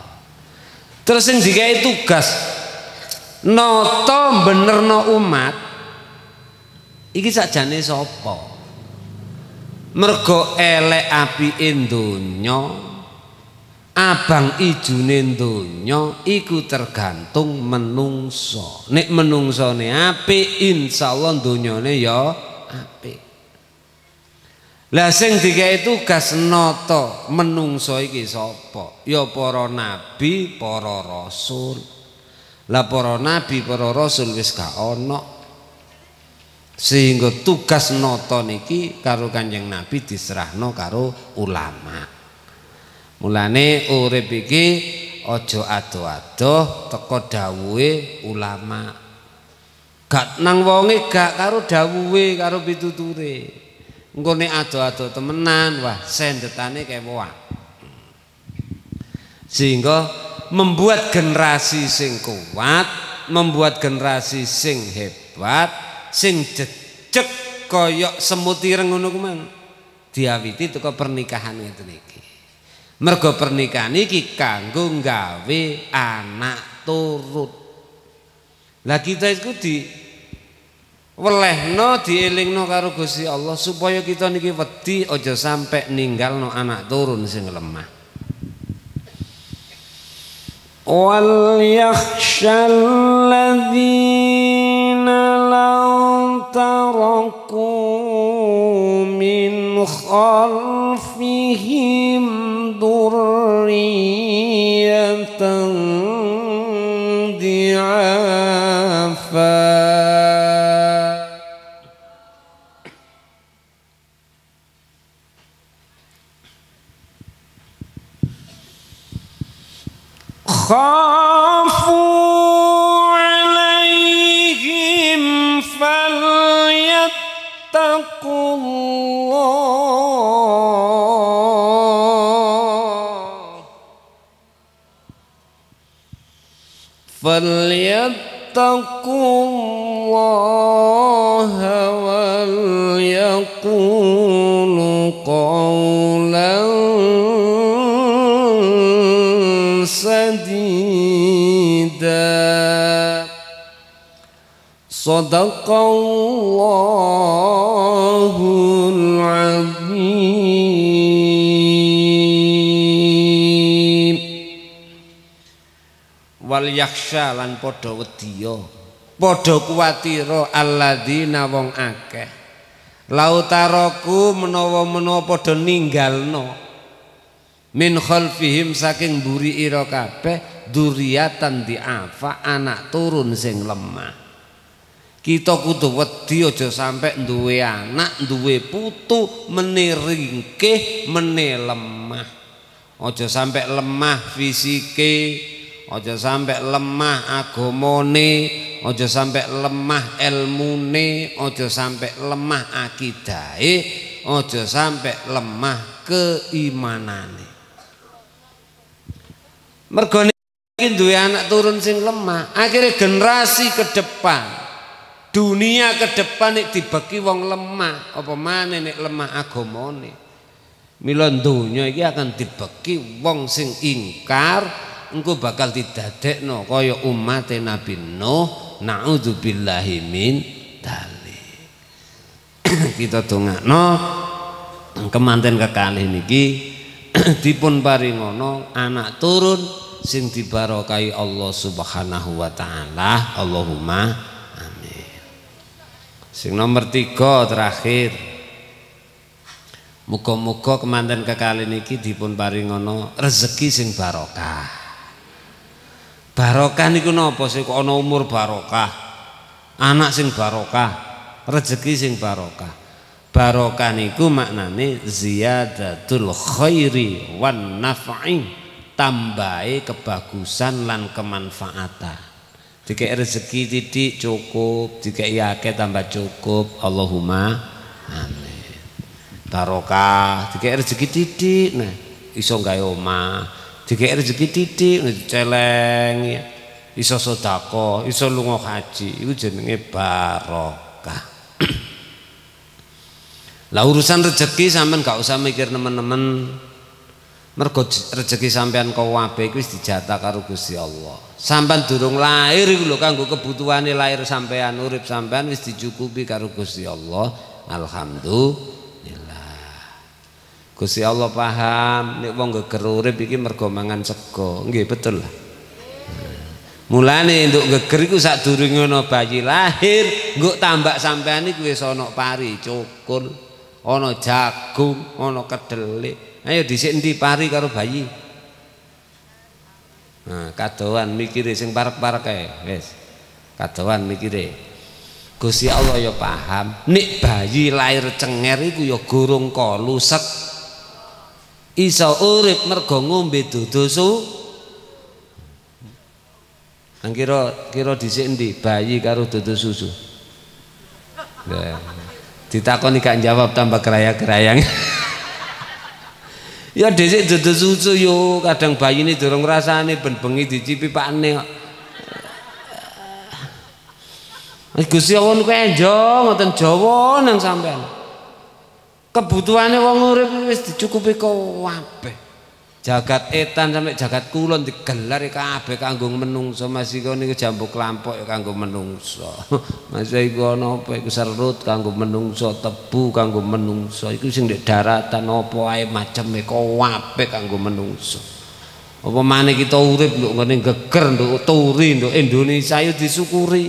Terus sing digawe tugas noto benerno umat iki sakjane sapa mergo elek api donya abang ijune donya iku tergantung menungso. Nek menungsone apik insyaallah donyane ya apik. Lah sing digawe tugas nata menungso iki sapa? Ya para nabi para rasul. Lah para nabi para rasul wis gak ana sehingga tugas nata niki karo Kanjeng Nabi diserahno karo ulama Mulane urip iki aja ado-ado teko dawuhe ulama. Gak nang wonge gak karo dawuhe karo pituture. Engko nek ado-ado temenan wah sendetane kewoak. Sehingga membuat generasi sing kuat, membuat generasi sing hebat, sing jejeg koyok semut ireng ngono kuwi. Diawiti teko pernikahan ngeten iki. mergo pernikahan iki kanggo gawe anak turut lah kita itu di welehno dielingno karo Gusti Allah supaya kita niki wedi aja sampai ninggalno anak turun sing lemah وليخشى الذين لو تركوا من خلفهم ذرية ضعافا Chol صدق الله العظيم wal yakhsha lan padha wedya padha kuwatira alladzina wong akeh lautaraku menawa-menawa padha ninggalno min khalfihim saking mburi ira kabeh duriatan diafa anak turun sing lemah kita kudu wedi aja sampe duwe anak duwe putu meniringkih mene lemah. Aja sampe lemah fisike aja sampe lemah agamane aja sampe lemah ilmune aja sampe lemah akidahe aja sampe lemah keimanane. Mergo iki duwe anak turun sing lemah akhirnya generasi ke depan dunia ke depan nek dibagi wong lemah apa maneh nek lemah agamane? Mila donya iki akan dibagi wong sing ingkar engko bakal didadekno kaya umat Nabi Nuh naudzubillahi min dzalik kita dongakno kemanten kekalih niki. Dipun paringono anak turun sing dibarokai Allah Subhanahu wa taala. Allahumma sing nomor tiga terakhir Muga-muga kemanten kekalih niki dipun paringono rezeki sing barokah. Barokah niku napa sih kok umur barokah. Anak sing barokah, rezeki sing barokah. Barokah niku maknane ziyadatul khairi wan naf'i, tambahi kebagusan lan kemanfaatan. Dikek rezeki titik cukup, dikek akeh tambah cukup. Allahumma amin. Barokah, dikek rezeki titik nah iso gawe omah. Rezeki titik celeng ya. Iso sedekah, iso lunga haji, iku jenenge barokah. Lah urusan rezeki sampean gak usah mikir nemen-nemen. Mergo rezeki sampean kabeh iku wis dijatah karo Allah. Sampean durung lahir iku lho kanggo kebutuhane lahir sampean urip sampean wis dicukupi karo Gusti Allah. Alhamdulillah. Gusti Allah paham nek wong geger urip iki mergo mangan sego. Nggih betul lah. Mulane nduk geger iku sadurunge ana bayi lahir, nggo tambak sampean iku wis ana pari cukul, ana jagung, ana kedelek. Ayo dhisik endi pari karo bayi? Nah, kadoan mikire sing parek-parek ae, wis. Kadoan mikire. Gusti Allah ya paham, nek bayi lahir cenger iku ya gorong lusek. Iso urip mergo ngombe dudu su. Nang kira kira dhisik endi bayi karo dudu susu. Ditakoni gak jawab tambah keraya-kerayang. ya dhisik dudu susu yo kadang bayi ini durung rasane ben bengi dicipi pakne kok. Gusti Allah niku enjo ngoten Jawa nang sampean. Kebutuhane wong urip wis dicukupi kabeh. Jagat etan sampai jagat kulon digelar kabeh kanggo menungso masih kau niku jambu kelampok ya kanggo menungso. Masih ana apa iku serut kanggo menungso, tebu kanggo menungso. Iku sing ndek daratan apa ae maceme kabeh kanggo menungso. Apa maneh kita urip nduk ngene geger nduk turi nduk Indonesia yo disyukuri.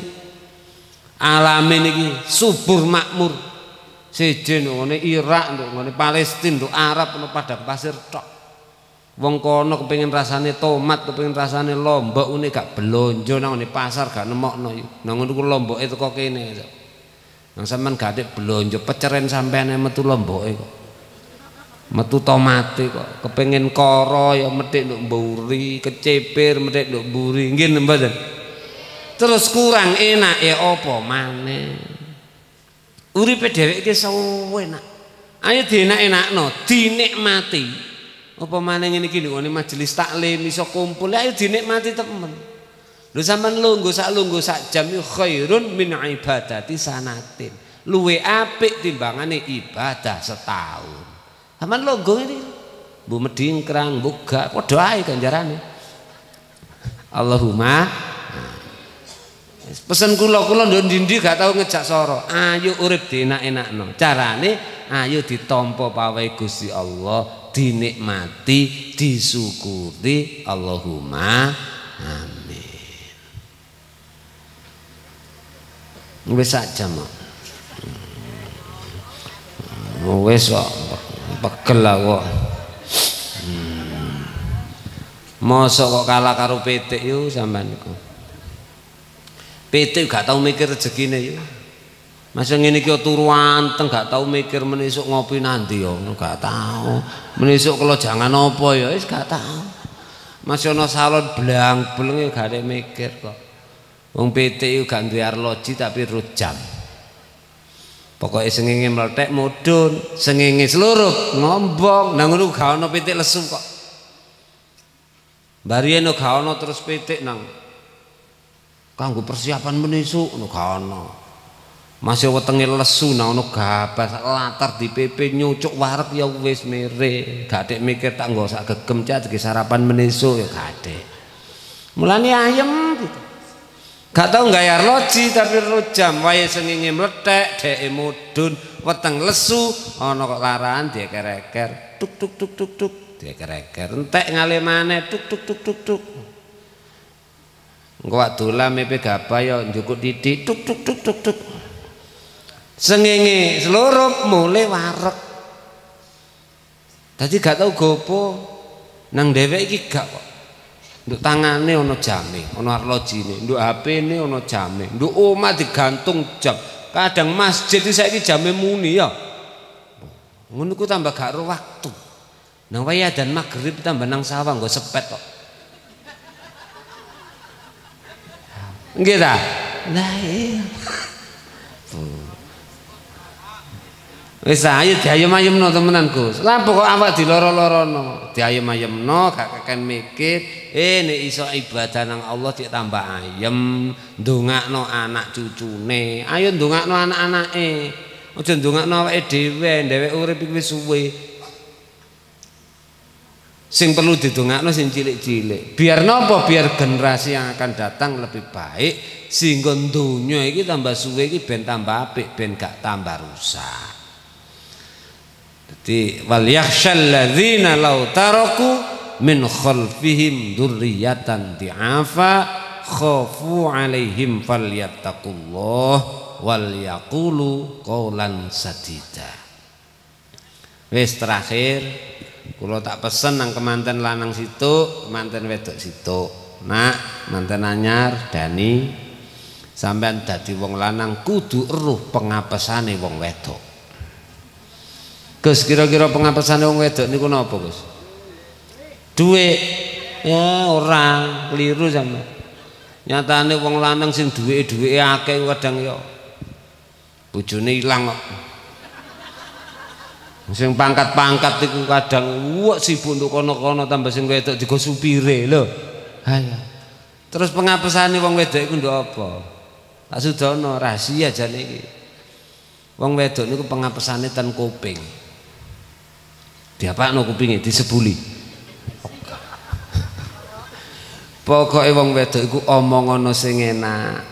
Alame niki subur makmur. Sejen ngene Irak nduk ngene Palestina nduk Arab ono padang pasir tok. Wong kono kepengin rasane tomat, kepengin rasane lombok ngene gak belonjo nang pasar gak nemokno. Nang ngono ku lomboke teko kene. Nang sampean gak atik belonjo peceren sampean metu lomboke kok. metu tomate kok kepengen koro ya metik nduk mburi kecepir metik nduk mburi nggih mboten terus kurang enak ya apa maneh uripe dhewek iki enak ayo dienak-enakno dinikmati apa maneh ngene iki ngene majelis taklim iso kumpul ayo dinikmati temen lho sampean lungguh sak lungguh sak jam khairun min ibadati sanatin luwe apik timbangane ibadah setahun Aman logo ini. Bu medingkrang, buka, padha ae ganjarane. Allahumma Pesen kula kula ndon dindi gak tau ngejak soro. Ayo urip dienak-enakno. Carane ayo ditampa pawai Gusti Allah, dinikmati, disyukuri. Allahumma amin. Wis sak jam. Wis kok pegel lah kok hmm. mosok kok kalah karo PT yuk sampean kok PT gak tau mikir rezekine yuk Masa ngene iki turu anteng gak tau mikir menisuk ngopi nanti yo gak tau. Menisuk kalau jangan apa ya wis gak tau. Masih ana salon blang-bleng gak ada mikir kok. Wong PT gak duwe arloji tapi rujam. Pokoknya sengenge meletek mudun, sengenge seluruh ngombong, nang ngono gak ana pitik lesu kok. Bariyene gak ana terus pitik nang kanggo persiapan menisuk ngono gak ana. Masih wetenge lesu nang ono gabas latar di PP nyucuk warek ya wis mere, gak dek mikir tak nggo sak gegem cak sarapan menisuk ya gak dek. Mulane ayem gitu. Gak tau gayar loji tapi rujam wae sengenge mlethek dheke mudun weteng lesu ana kok larahan dieker-eker tuk tuk tuk tuk tuk dieker-eker entek ngale maneh tuk tuk tuk tuk tuk wak dolan mepe gabah ya njukuk titik tuk tuk tuk tuk tuk sengenge seluruh mulai warek dadi gak tau gopo nang dhewek iki gak kok Nduk tangane ana jame, ana arlojine, nduk HP-ne ana jame, nduk omah digantung jam. Kadang masjid iki saiki jame muni ya. Ngono ku tambah gak ro waktu. Nang waya dan maghrib tambah nang sawah nggo sepet kok. Nggih ta? Lah iya. Wis ayo diayem-ayemno temenan Gus. Lah kok awak diloro-lorono. Diayem-ayemno gak keken mikir, eh nek iso ibadah nang Allah dik tambah ayem, ndongakno anak cucune. Ayo ndongakno anak-anake. Aja ndongakno awake dhewe, dhewek urip iki wis suwe. Sing perlu didongakno sing cilik-cilik. Biar napa? Biar generasi yang akan datang lebih baik sehingga donya iki tambah suwe iki ben tambah apik, ben gak tambah rusak. Jadi wal yakhshal ladzina law taraku min khalfihim dzurriyyatan di'afa khafu alaihim falyattaqullah wal yaqulu qawlan sadida. Wis terakhir kula tak pesen nang kemanten lanang situ, kemanten wedok situ. Nak, manten anyar Dani sampean dadi wong lanang kudu eruh pengapesane wong wedok. Gus kira-kira pengapesan wong wedok niku napa Gus? Duit. Ya ora, keliru sampe. Nyatane wong lanang sing duwe-duwe akeh kadang ya bojone ilang kok. Sing pangkat-pangkat iku kadang wek sibuk nduk kono-kono tambah sing wedok digo supire lho. Ha ya. Terus pengapesane wong wedok iku nduk apa? Tak sudono rahasia jane iki. Wong wedok niku pengapesane ten kuping. Diapakno kupinge disebuli. Pokoke wong wedok iku omong ana sing enak,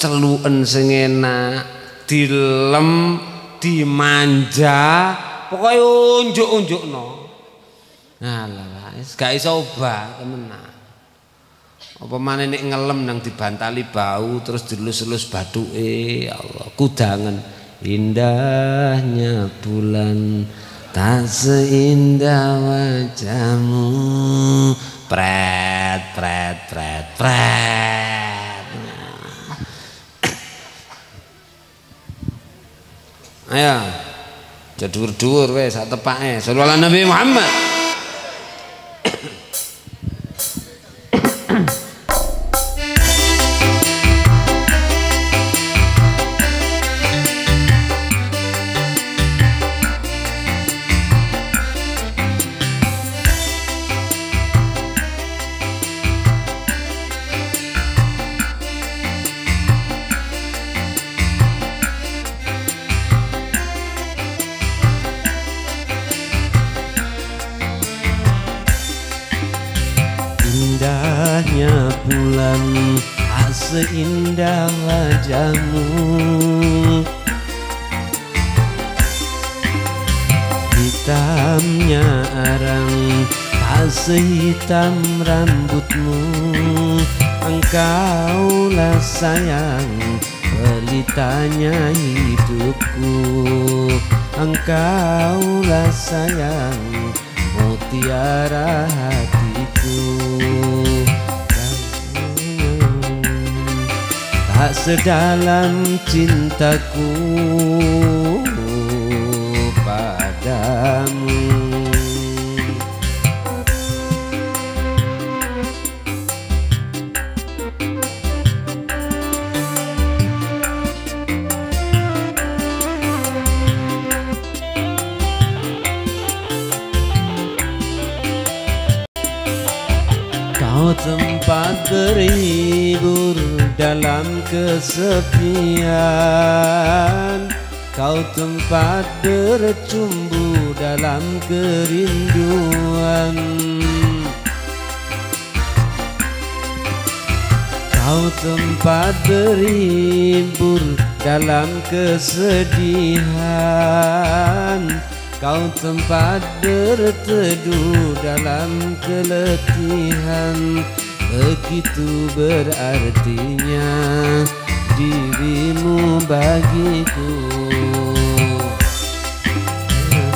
celuken sing enak, dilem, dimanja, pokoke unjuk-unjukno. Nah, lah, gak iso obah temenan. Apa maneh nek ngelem nang dibantali bau terus dilus-lus bathuke, ya Allah, kudangan indahnya bulan Tak seindah wajahmu Pret, pret, pret, pret Ayo Jadur-dur wes sak tepake. Sallallahu Nabi Muhammad. Sayang Pelitanya hidupku. Engkaulah sayang Mutiara hatiku. Tak sedalam cintaku padamu dalam kesepian. Kau tempat bercumbu dalam kerinduan. Kau tempat berhibur dalam kesedihan. Kau tempat berteduh dalam keletihan Begitu berartinya dirimu bagiku.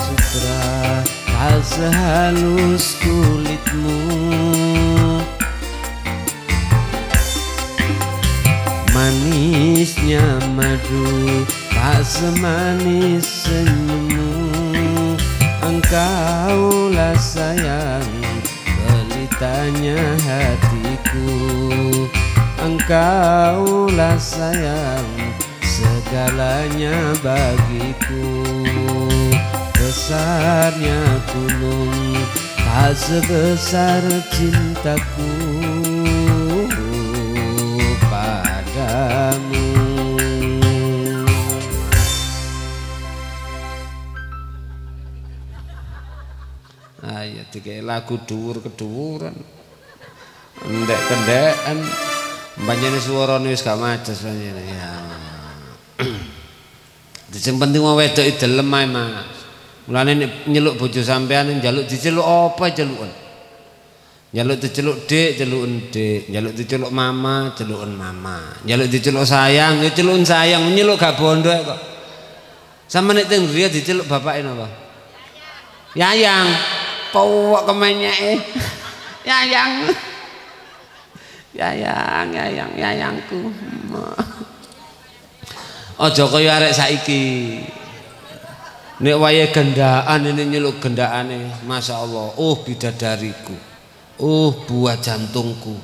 Sutra tak sehalus kulitmu. Manisnya madu tak semanis senyummu. Engkaulah sayang pelitanya hatiku Engkaulah sayang segalanya bagiku. Besarnya gunung tak sebesar cintaku. Padamu. Ayo tiga lagu dhuwur keduwuran. Ndek kendekan. Banyak suarane wis gak majes banyak ya. Sing penting wong wedok iki delem ae, Mas. Mulane nyeluk bojo sampean njaluk diceluk apa celukan? Njaluk diceluk Dik, celuken Dik. Njaluk diceluk Mama, celuken Mama. Njaluk diceluk sayang, ya celuken sayang. Nyeluk gak bondo kok. Sama nek teng riya diceluk bapake napa? Yayang. Powok kemenyeke. Yayang. Yayang, yayang, yayangku. Aja kaya arek saiki. Nek wayahe gendaan ini nyeluk gendakane, Masya Allah. Oh bidadariku. Oh buah jantungku.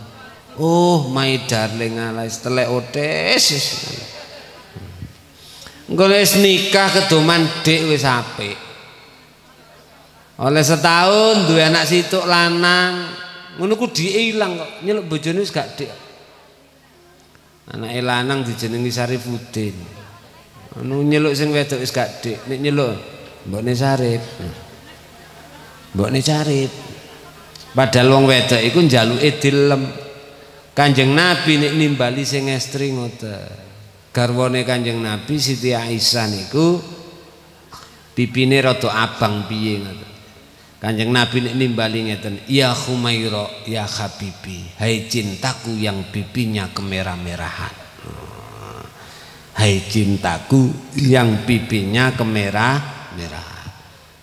Oh my darling alai setelek otes. Engko wis nikah kedoman dik wis apik. Oleh setahun duwe anak situk lanang, ngono ku diilang kok nyeluk bojone wis gak dik. Anake lanang dijenengi Sarifuddin. Anu nyeluk sing wedok wis gak dik, nek nyeluk mbokne Sarip. Mbokne Sarip. Padahal wong wedok iku njaluke dilem. Kanjeng Nabi nek nimbali sing estri ngoten. Garwane Kanjeng Nabi Siti Aisyah niku pipine rada abang piye ngoten. Kanjeng Nabi nek nimbali ngeten, "Ya Khumaira, ya Habibi, hai cintaku yang pipinya kemerah-merahan." Hai cintaku yang pipinya kemerah-merahan.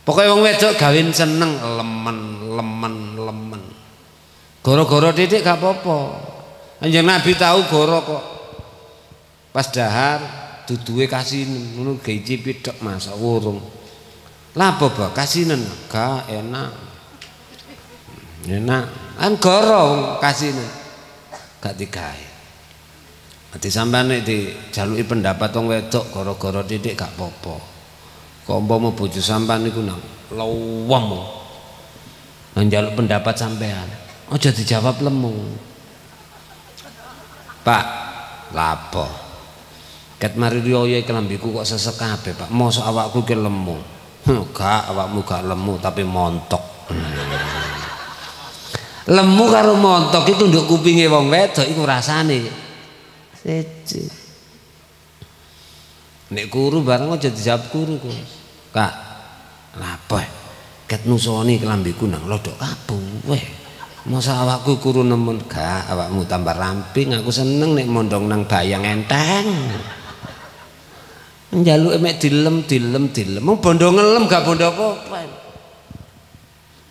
Pokoknya wong wedok gawin seneng lemen, lemen, lemen. Goro-goro titik gak apa-apa. Kanjeng Nabi tahu goro kok. Pas dahar duduwe kasih ngono gaji pitok masa wurung. Lapo ba kasinen gak enak. Enak. Kan goro kasinen. Gak digawe. Dadi sampean nek dijaluki pendapat wong wedok gara-gara titik gak apa-apa. Kok umpama bojo sampean niku nang lawam. Nang njaluk pendapat sampean. Aja dijawab lemu. Pak, lapo? Ket mari riyo kelambiku kok sesek kabeh, Pak. Mosok awakku ki lemu. Gak, awakmu gak lemu tapi montok. lemu karo montok itu nduk kupinge wong wedok iku rasane. Siji. Nek kuru bareng aja dijawab kuru Gus Kak lapo ket nusoni kelambiku nang lodok kabeh. Masa awakku kuru nemen? Gak awakmu tambah ramping aku seneng nek mondong nang bayang enteng njaluk emek dilem dilem dilem mau bondo ngelem gak bondo apa-apa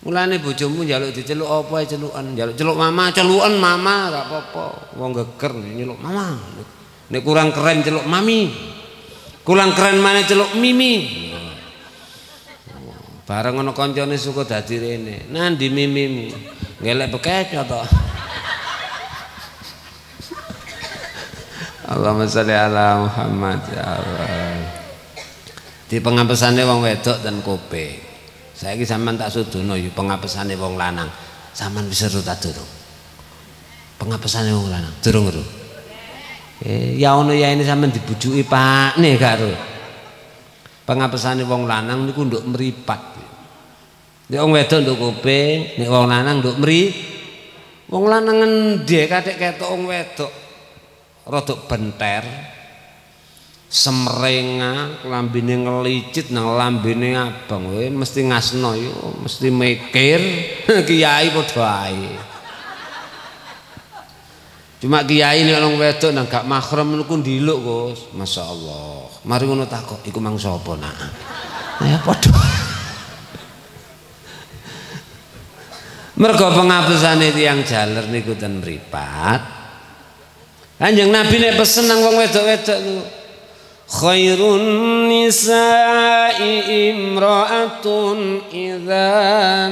Mulane bojomu njaluk diceluk apa ae celukan, njaluk celuk mama, celukan mama gak apa-apa. Wong geger nyeluk mama. Nek kurang keren celuk mami. Kurang keren mana celuk mimi. Bareng ana kancane suka dadi rene. Nandi mimimu? Ngelek bekecot to. Allahumma sholli ala Muhammad ya Allah. Di pengapesane wong wedok dan kope. Saiki sampean tak sudono yo pengapesane wong lanang. Sampean wis seru ta durung? Pengapesane wong lanang, durung ro. Eh, ya ono ya ini sampean dibujuki Pak nih gak ro. Pengapesane wong lanang niku nduk mripat. Nek wong wedok nduk kuping, nek wong lanang nduk mri. Wong lanang endi katik ketok wong wedok rada benter. semrenga lambene ngelicit nang lambene abang. Kowe mesti ngasno yo mesti mikir. Kiai padha ae. Cuma kiai nek wong wedok nang gak mahram niku ndiluk Gus. Masyaallah mari ngono takok iku mang sapa nak? Ya padha. Mergo pengapusane tiyang jaler niku ten mripat Kanjeng Nabi nek pesen nang wong wedok-wedok niku khairun nisa'i imra'atun idza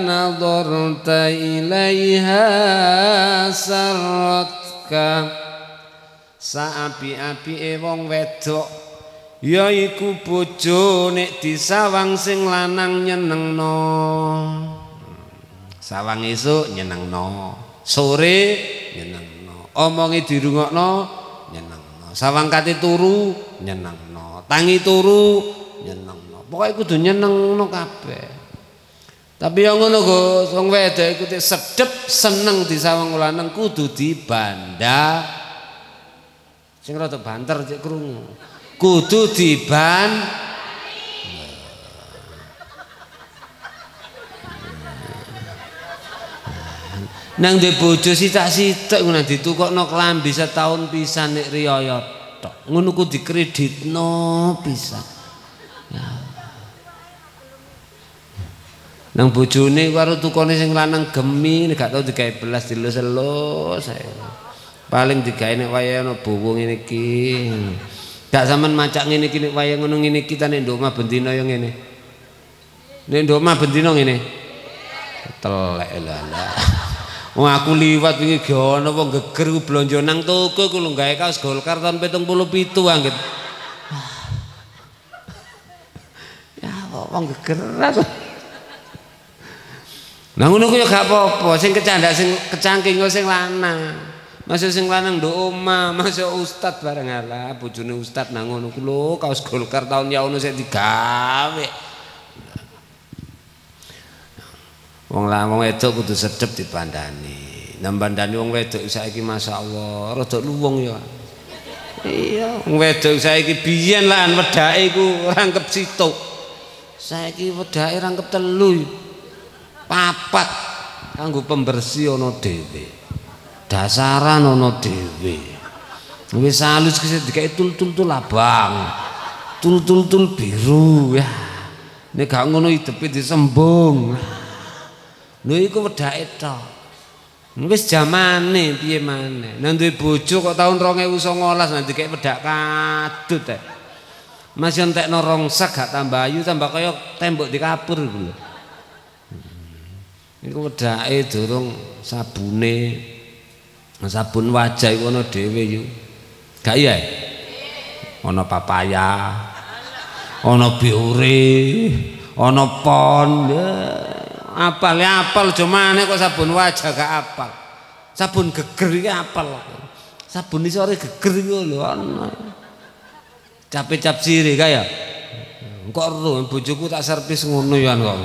nadarta ilaiha saratka saapi-api e wong wedok yaiku bojo nek disawang sing lanang nyenengno. Sawang esuk nyenengno sore nyenengno omongi dirungokno nyenengno. Sawang kate turu nyenengno. Tangi turu nyenengno. Pokoke kudu nyenengno kabeh. Tapi yang ngono Gus. Wong wedok iku sedep seneng disawang lanang kudu dibanda. Sing rada banter cek krungu. Kudu diban nang dhe bojo sitak-sitak ngono ditukokno klambi setahun pisan nek riyaya tok. Ngono ku dikreditno bisa ya. Nang bojone karo tukone sing lanang gemi gak tau digawe belas dilus-elus paling digawe nek wayahe ana bowo ngene iki. Gak sampean macak ngene iki nek wayahe ngono ngene iki ta nek ndok mah bendina yo ngene? Nek ndok bendina ngene? Telek Wong aku liwat wingi ge ana wong geger ku blonjo nang toko ku lho gawe kaos Golkar tahun 77 anggit. Ya wong geger Nah ngono ku ya gak apa-apa, sing kecandak sing kecangking sing lanang. Masuk sing lanang nduk omah, masuk ustad bareng ala, bojone ustad nang ngono ku lho kaos Golkar tahun ya ono sing digawe. Wong lanang wedok kudu sedep dipandani. Nambandani wong wedok saiki masyaallah rada luwung ya. Iya, wong wedok saiki biyen lan wedake iku rangkep situk. Saiki wedake rangkep telu. Papat kanggo pembersih ana dhewe. Dasaran ana dhewe. Wis halus kese dikai tul-tul abang. Tul-tul biru ya. Nek gak ngono hidepe disembung. Lho iku wedake tok. Wis jamane piye maneh. Nek duwe bojo kok tahun 2019 nanti kayak wedak kadut teh. Mas yo entekno rongsek gak tambah ayu tambah kaya tembok di kapur iku lho. Iku wedake durung sabune sabun wajah iku ana dhewe yo. Gak iya? Ana papaya. Ana biure, ana pon. Apal ya apal cumane kok sabun wajah gak apal. Sabun geger iki apal. Sabun isore geger iku lho ana. Capek-cap siri kaya. Kok ero bojoku tak servis ngono ya kok.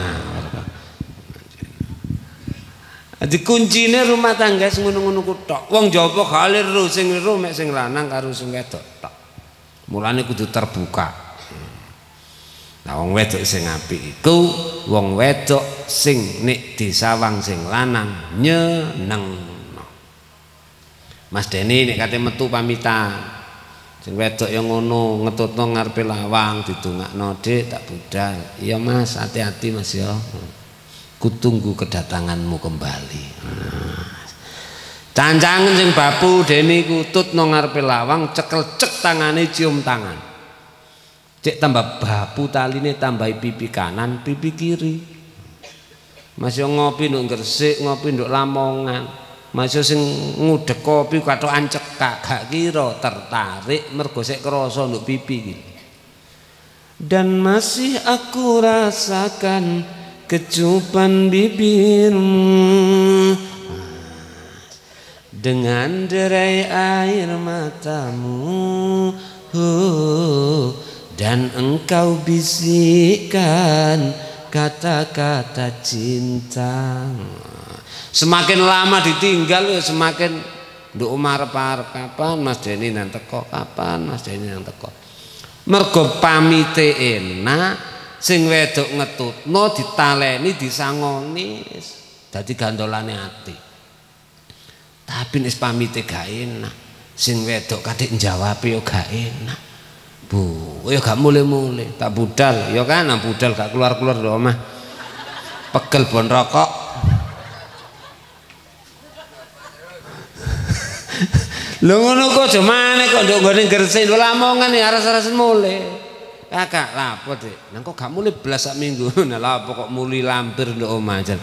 Jadi kuncine rumah tangga sing ngono-ngono tok. Wong Jawa kali ro sing ro mek lanang karo sing wedok tok. Mulane kudu terbuka. Nah wong wedok sing apik iku wong wedok sing nek disawang sing lanang nyenengno. Mas Deni nek kate metu pamitan. Sing wedok yang ngono ngetutno ngarepe lawang didongakno Dik tak budal. Iya Mas, hati-hati Mas ya. Kutunggu kedatanganmu kembali. Cancangen sing bapu Deni kututno ngarepe lawang cekel cek tangane cium tangan. Cek tambah bapu taline tambah pipi kanan, pipi kiri. Mas yo ngopi nduk Gresik, ngopi nduk Lamongan. Masih sing ngudek kopi katokan cekak gak kira tertarik mergo sik nduk pipi iki. Dan masih aku rasakan kecupan bibirmu dengan derai air matamu oh, dan engkau bisikkan kata-kata cinta. Semakin lama ditinggal ya semakin nduk umar arep kapan Mas Deni nang teko kapan Mas Deni nang teko. Mergo pamite enak sing wedok ngetutno ditaleni disangoni dadi gandolane ati. Tapi nek pamite gak enak sing wedok kadek njawab yo gak enak. Bu, ya gak mulai-mulai, tak budal, ya kan, nang budal gak keluar-keluar do omah. Pegel bon rokok. Lho ngono kok aja maneh kok nduk nggone Gresik lho Lamongan ya aras-aras mule. Kakak lapo Dik? Nang kok gak mule belas minggu. Nah lapo kok muli lampir nduk omah jan.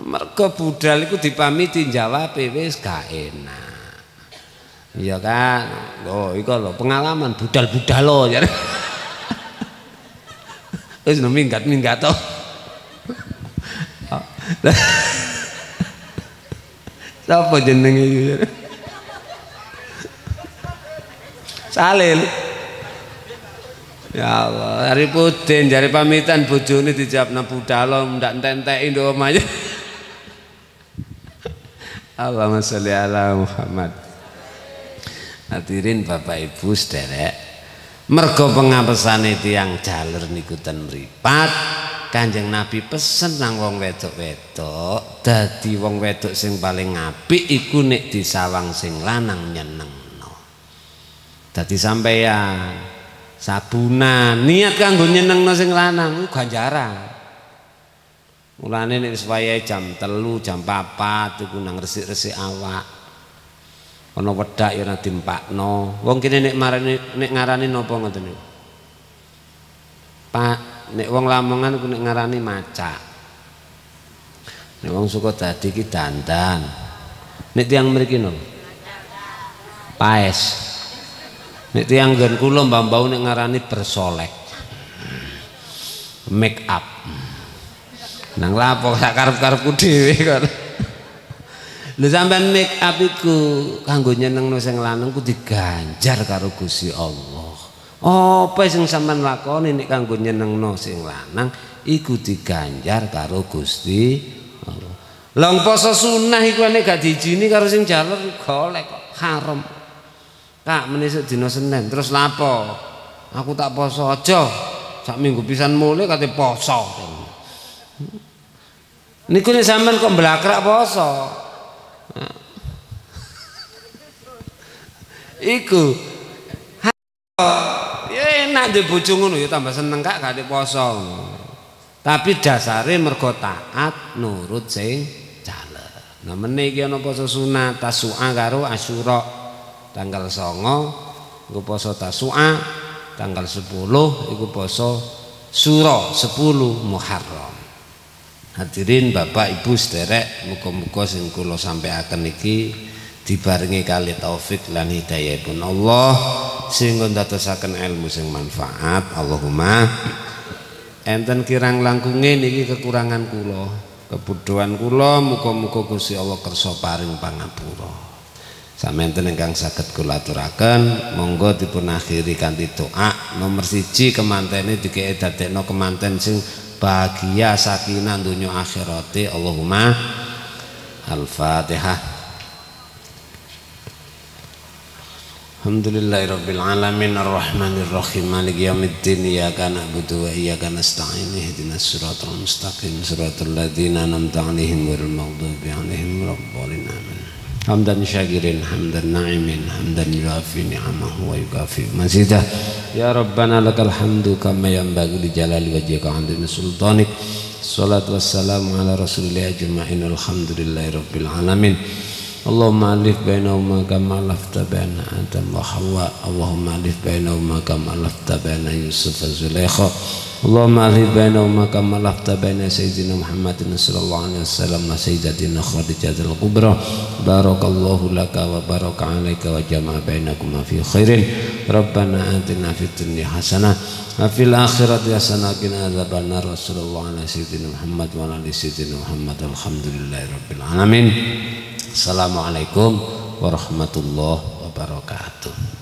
Mergo budal iku dipamiti jawab wis gak enak. Iya kan? Loh, iku lho pengalaman budal-budal lo jan. Wis minggat-minggat to. Sapa jenenge iki? Salil. Ya Allah, hari pudin jari pamitan bojone dijawab nang budalo ndak ententeki nduk omahe. Allahumma sholli ala Muhammad. Hadirin Bapak Ibu sederek. Mergo pengapesane tiyang jalur niku ten mripat, Kanjeng Nabi pesen nang wong wedok-wedok, dadi wong wedok sing paling apik iku nek disawang sing lanang nyeneng. Dadi sampeyan sabunan niat kanggo nyenengno sing lanang ganjaran. Mulane nek wis jam telu, jam 4 iku nang resik-resik awak. Ana wedak ya nang dimpakno. Wong kene nek marani nek ngarani napa ngoten? Pak, nek wong Lamongan iku nek ngarani macak. Nek wong dadi ki dandan. Nek tiyang mriki no. Paes. Nek tiyang nggon kula mbau nek ngarani bersolek. Make up. Nang lapo sak karep-karepku dhewe kok. Lha sampean make up iku kanggo nyenengno sing lanang ku diganjar karo Gusti Allah. Apa sing sampean lakoni nek kanggo nyenengno sing lanang iku diganjar karo Gusti Allah. Long poso sunah iku nek gak diijini karo sing jalur golek kok haram. Kak menisuk dina Senin terus lapo? Aku tak poso aja. Sak minggu pisan mulai kate poso. Niku nek sampean kok blakrak poso. Iku ya enak di bojo ngono ya tambah seneng kak gak poso. Tapi dasare mergo taat nurut sing jalan. Nah meniki ana poso sunat tasu'a karo asyura tanggal songo nggo poso tasua tanggal 10 iku poso Suro 10 Muharram Hadirin Bapak Ibu sederek muga-muga sing kula sampaikan iki dibarengi kali taufik lan hidayahipun Allah sehingga ndadosaken ilmu sing manfaat. Allahumma enten kirang langkunge niki kekurangan kula kebutuhan kula muga-muga Gusti Allah kersa paring pangapura. Samenten ingkang saged kula aturaken monggo dipun akhiri kanthi doa. Nomor siji kemantene dikek dadekno kemanten sing bahagia sakinah dunya akhirate Allahumma Al-Fatihah. Alhamdulillahirabbil alamin arrahmanir rahim maliki yaumiddin. Iyyaka na'budu wa iyyaka nasta'in. Ihdinas siratal mustaqim. Siratal ladzina an'amta 'alaihim ghairil maghdubi 'alaihim amin hamdan syakirin hamdan na'imin hamdan yuafi ni'amahu wa yukafi. Masjidah. ya rabbana lakal hamdu kama bagi di jalali wajhika 'azimi sultanik. Salat wassalamu ala rasulillah ajma'in alhamdulillahi rabbil alamin. Allahumma alif bainahuma kama alafta baina Adam wa Hawa. Allahumma alif kama alafta baina Yusuf wa اللهم ألف بينهما كما ألفت بين سيدنا محمد صلى الله عليه وسلم وسيدتنا خديجة الكبرى بارك الله لك وبارك عليك وجمع بينكما في خير. ربنا آتنا في الدنيا حسنة وفي الآخرة حسنة وقنا عذاب النار. وصلى الله على سيدنا محمد وعلى سيدنا محمد. الحمد لله رب العالمين. Assalamualaikum warahmatullahi wabarakatuh